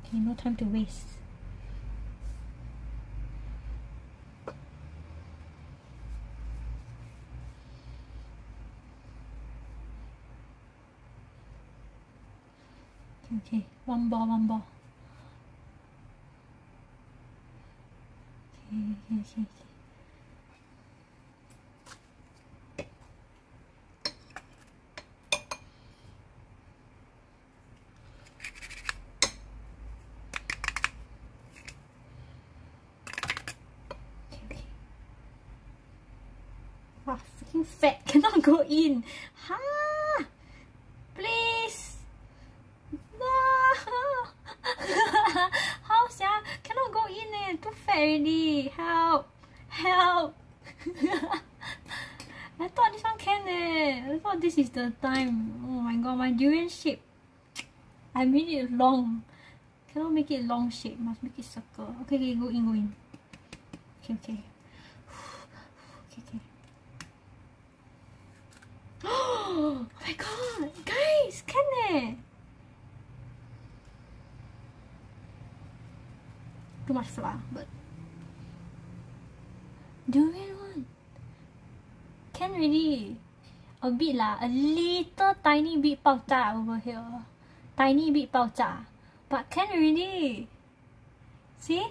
Okay, no time to waste. Okay, one ball, one ball. Okay, okay, okay, okay. Wow, freaking fat *laughs* cannot go in. Ha! Please. No. How sia? Cannot go in eh. Too fat already. Help. Help. I thought this one can eh. I thought this is the time. Oh my god, my durian shape. I made it long. Cannot make it long shape. Must make it circle. Okay, okay, go in, go in. Okay, okay. *sighs* Okay, okay. *gasps* Oh my god, guys, can eh? Too much flour, but durian one can really a bit lah, a little tiny bit 爆炸 over here, tiny bit 爆炸, but can already. See,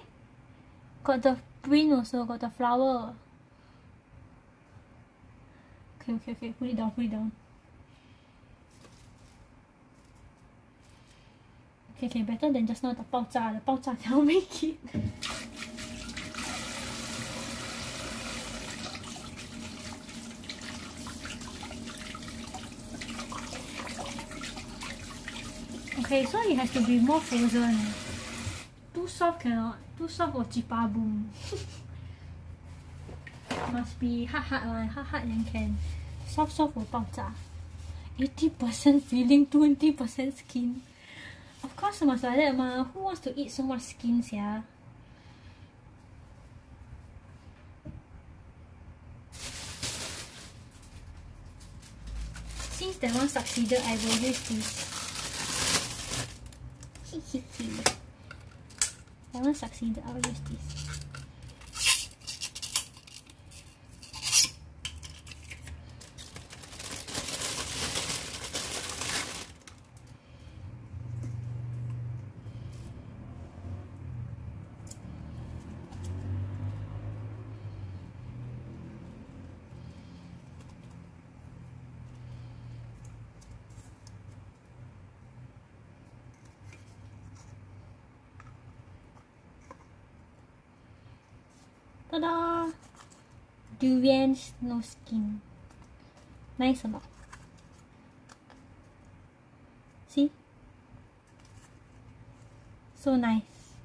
got the print also, got the flower. Okay, okay, okay. Put it down, put it down. Okay, okay, better than just now the 爆炸. The 爆炸 cannot *laughs* make it. Okay, so it has to be more frozen. Too soft cannot. Too soft will jipa boom. *laughs* Must be hard hard one, hard hard then can. Soft soft will 爆炸 .80% filling, 20% skin. Of course must like that mah. Who wants to eat so much skin sia? Since that one succeeded, I will use this. That one succeed. I will use this. Ta-da! Durian snow skin. Nice or not? See? So nice.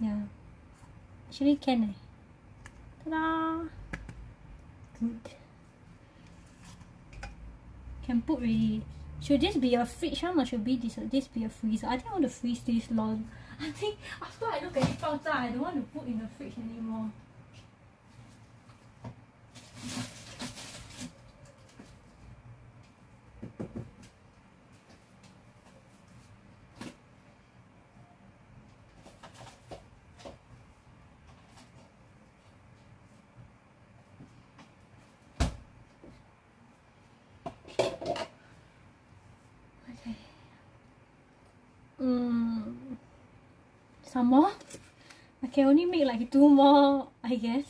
Yeah. Actually can eh. Ta-da! Good. Can put really Should this be a fridge one or should be this this be a freezer? I think I want to freeze this long. *laughs* I think after I look at it 爆炸 I don't want to put in the fridge anymore. Some more I can only make like two more I guess.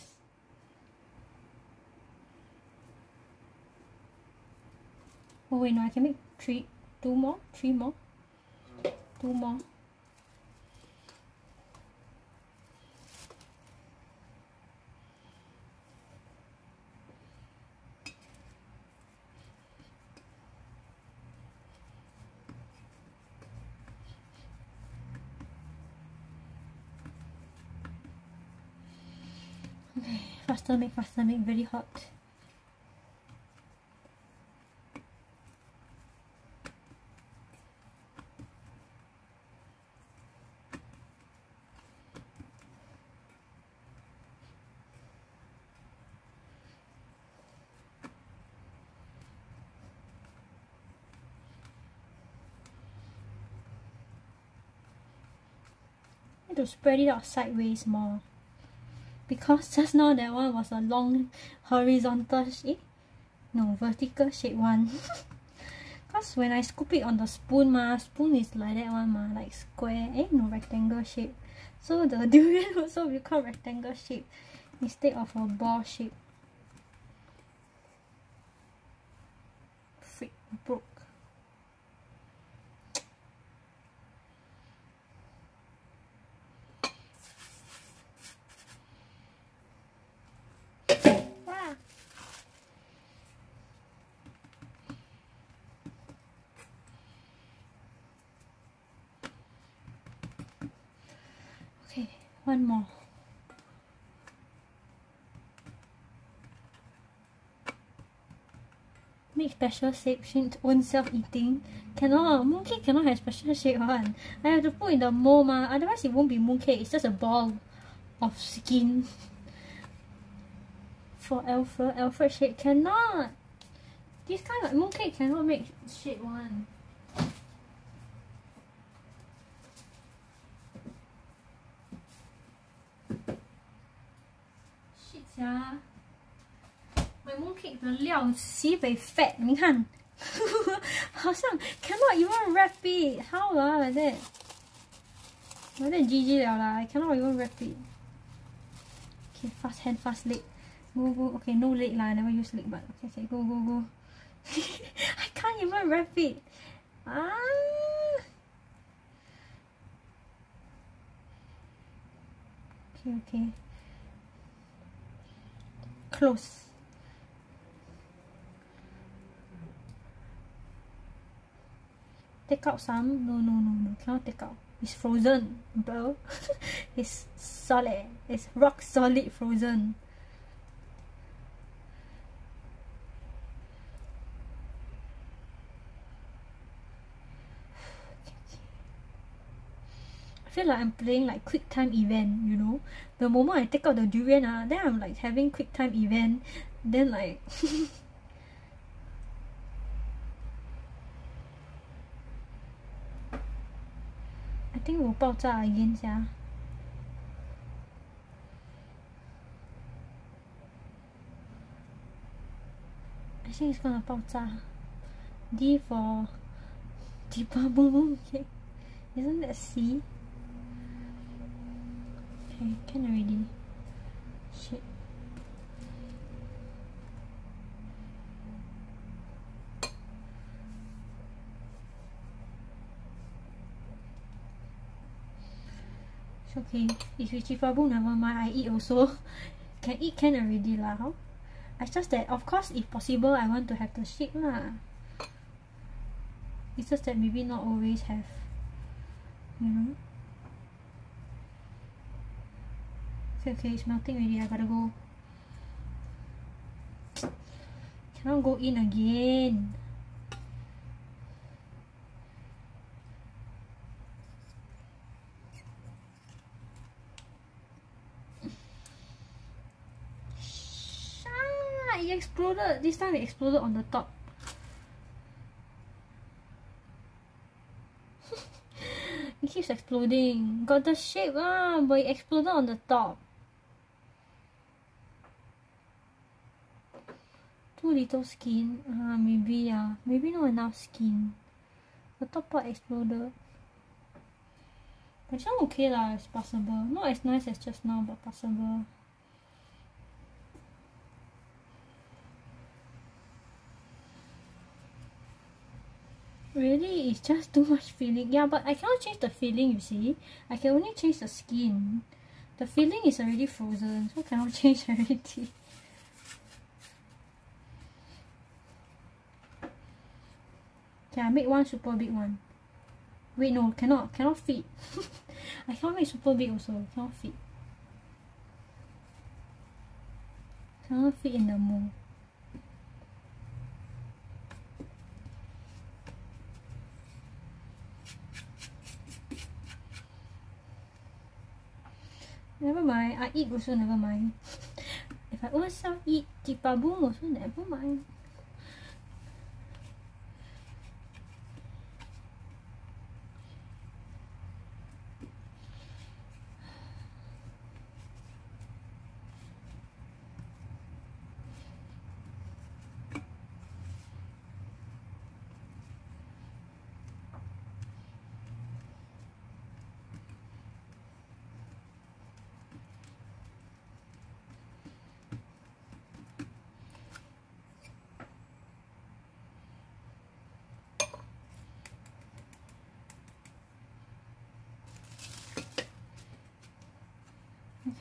Oh wait no I can make three two more three more. Two more Make, faster make, very hot. To spread it out sideways more because just now that one was a long horizontal shape. No vertical shape one. *laughs* Cause when I scoop it on the spoon ma spoon is like that one ma like square eh? No rectangle shape. So the *laughs* durian also become rectangle shape instead of a ball shape. Freak broke Okay, one more. Make special shape since own self eating. Cannot, mooncake cannot have special shape one. I have to put in the mold ma, otherwise it won't be mooncake, it's just a ball of skin. For Alfred, Alfred shape cannot. This kind of mooncake cannot make shape one. shit sia my mooncake 的料 sibei fat 你看好像 cannot even wrap it how ah like that like that GG 了 lah I cannot even wrap it okay fast hand fast leg go go okay no leg lah I never use leg but okay okay go go go *laughs* I can't even wrap it ah okay okay close. Take out some? No no no no. Cannot take out. It's frozen bro. *laughs* It's solid. It's rock solid frozen feel like I'm playing like quick time event, you know. The moment I take out the durian, ah, then I'm like having quick time event. Then like *laughs* I think 我爆炸 again sia. I think it's gonna 爆炸. D for Deepa Boom Okay. Isn't that C? Okay, can already. Shit. It's okay. If you chifabu, never mind. I eat also. *laughs* can eat can already lah. It's just that, of course, if possible, I want to have the shape lah. It's just that maybe not always have. You know? Okay, it's melting already. I gotta go. Cannot go in again. Ah, it exploded. This time it exploded on the top. *laughs* it keeps exploding. Got the shape ah, but it exploded on the top. Too little skin. Ah, maybe ah. Maybe not enough skin. The top part exploded. But one okay lah, it's possible. Not as nice as just now, but possible. Really, it's just too much feeling Yeah, but I cannot change the feeling you see. I can only change the skin. The feeling is already frozen, so I cannot *laughs* change already. Okay, I make one super big one. Wait, no, cannot, cannot fit. *laughs* I cannot make super big also, cannot fit. Cannot fit in the mold. Never mind, I eat also never mind. *laughs* if I also eat boom also never mind.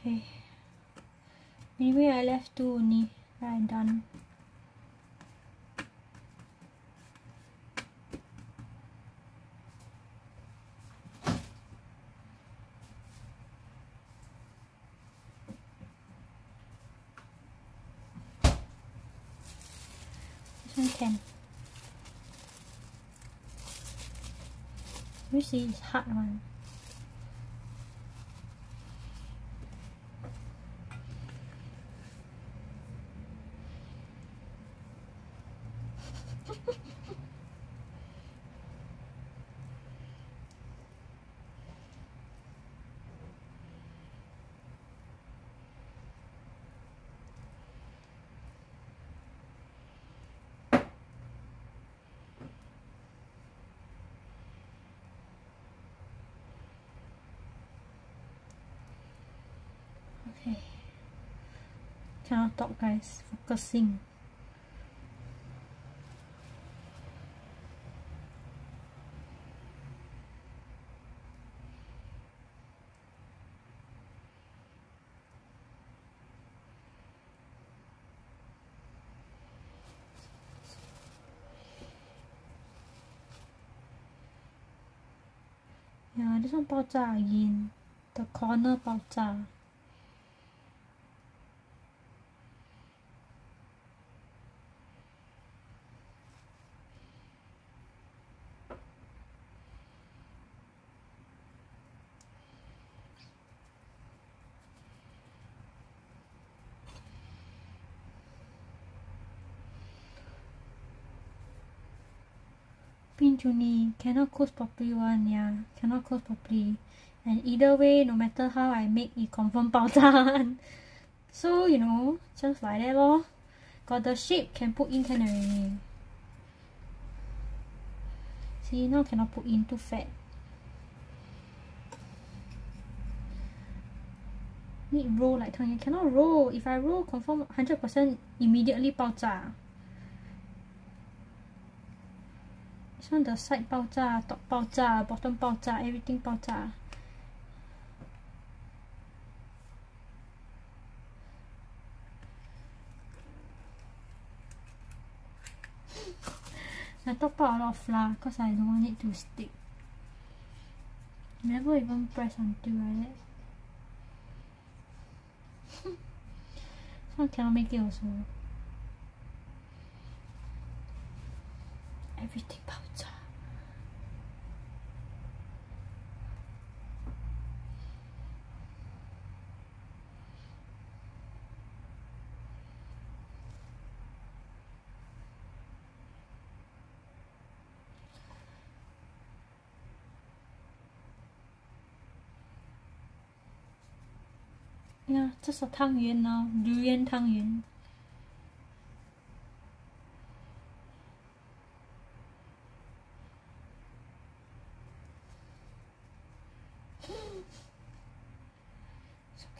okay anyway I left two only I'm done. This one can. You see it's hard one okay cannot talk guys focusing Yeah, this one 爆炸 again. The corner 爆炸。 pinch only cannot close properly one ya cannot close properly and either way no matter how I make it confirm *laughs* 爆炸 one so you know just like that lor got the shape can put in can already see now cannot put in too fat need roll like Tanya cannot roll if I roll confirm 100% immediately 爆炸 this one the side 爆炸 top 爆炸 bottom 爆炸 everything 爆炸 I top up a lot of flour cause I don't want it to stick never even press until like that *laughs* so cannot make it also everything 爆炸 Yeah, 这是汤圆呢，durian 汤圆。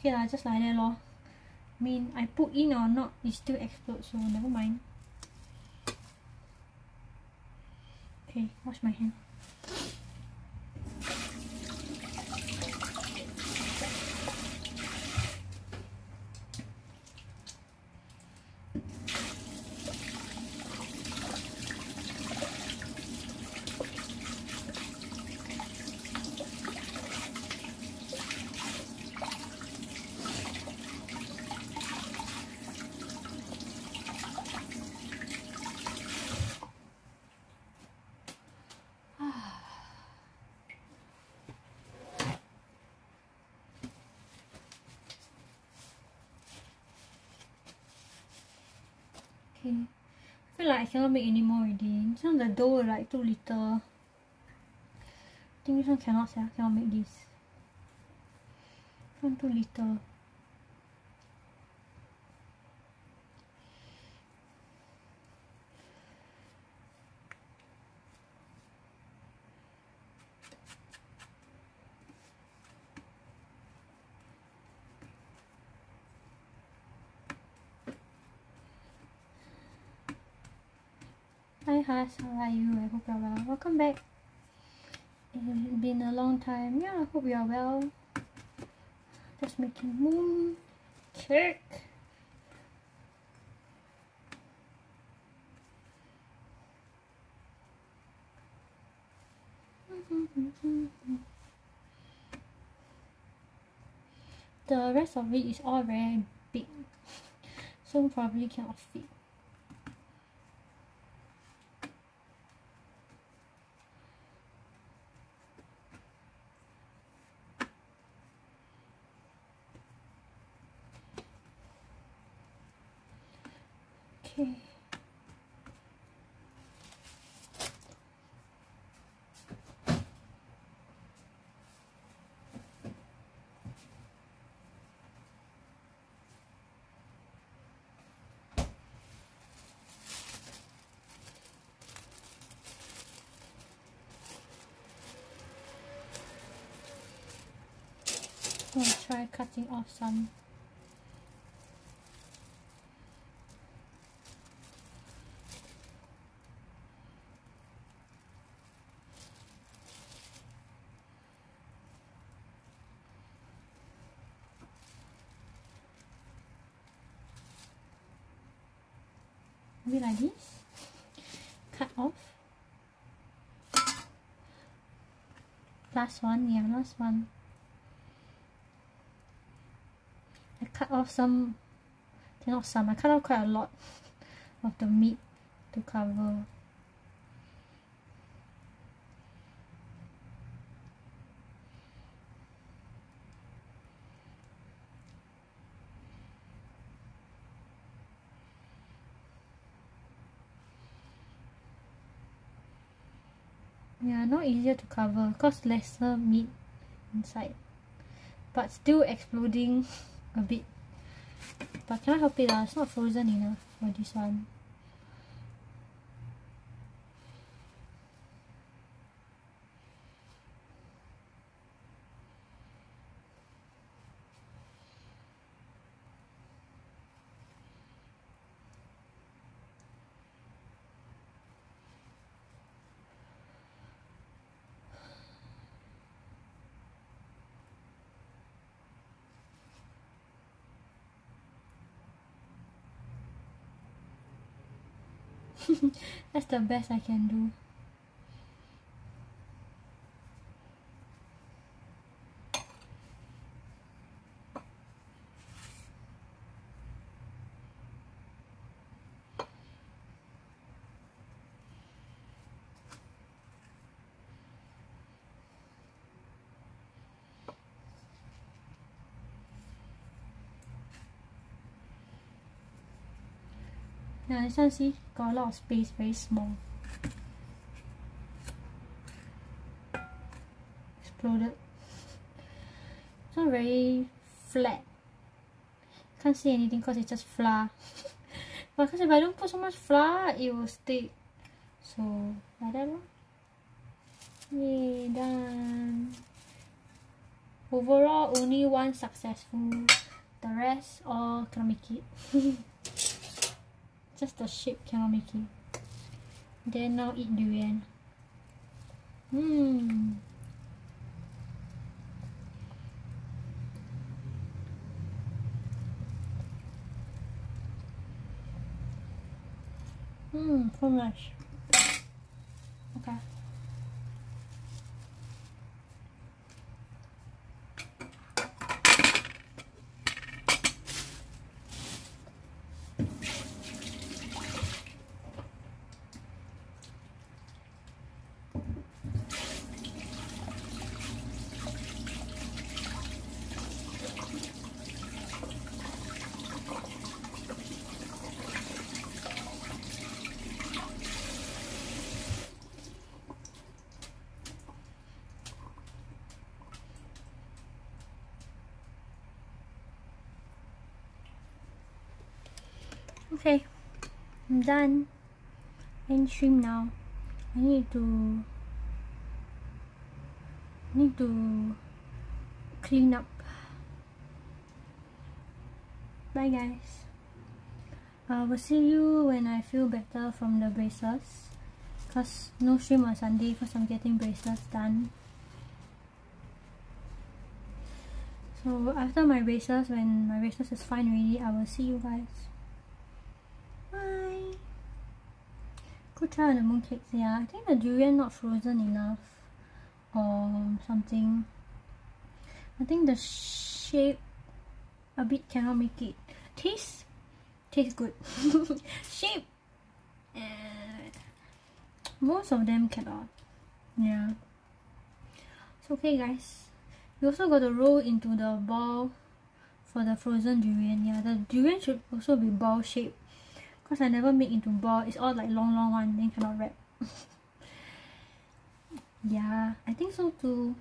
Okay lah just like that lor. I mean I put in or not it still explode so never mind. Okay wash my hand okay I feel like I cannot make anymore already. This one the dough like too little. I think this one cannot sia. Cannot make this. This one too little Hi how are you? I hope you're well. Welcome back. It's been a long time. Yeah, I hope you're well. Just making moon cake. The rest of it is all very big, so probably cannot fit. Cutting off some maybe like this? Cut off. Last one yeah last one off some not some I cut off quite a lot of the meat to cover Yeah, not easier to cover cause lesser meat inside. But still exploding *laughs* a bit. But cannot help it lah, it's not frozen enough for this one. *laughs* That's the best I can do. Now this one see got a lot of space, very small. Exploded. It's not very flat. Can't see anything because it's just flour. *laughs* because if I don't put so much flour, it will stick. So like that one. Yay, done. overall only one successful the rest all cannot make it *laughs* just the shape cannot make it then now eat durian Mmm. Mmm, so much. Okay, I'm done. End stream now. I need to need to clean up. Bye guys. Uh, I will see you when I feel better from the braces. Cause no stream on Sunday because I'm getting braces done. So after my braces, when my braces is fine already, I will see you guys. Try on the mooncakes, yeah. I think the durian not frozen enough or something. I think the shape a bit cannot make it. Taste, taste good. *laughs* shape, uh, most of them cannot. Yeah. It's okay, guys. you also got to roll into the ball for the frozen durian. Yeah, the durian should also be ball shaped Cause I never make into ball. It's all like long long one then cannot wrap. *laughs* yeah, I think so too.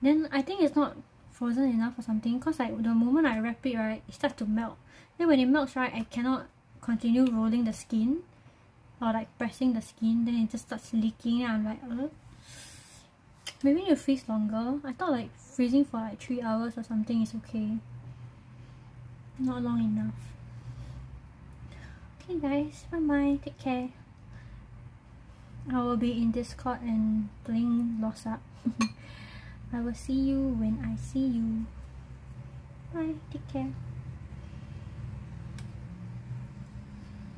Then I think it's not frozen enough or something. Cause like the moment I wrap it right, it starts to melt. Then when it melts right, I cannot continue rolling the skin or like pressing the skin. Then it just starts leaking. And I'm like, uh. *sighs* Maybe you freeze longer. I thought like freezing for like 3 hours or something is okay. Not long enough. Okay guys, bye bye, take care. I will be in Discord and playing Lost Up. *laughs* I will see you when I see you. Bye, take care.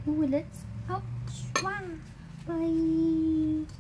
Ooh, let's out. Bye.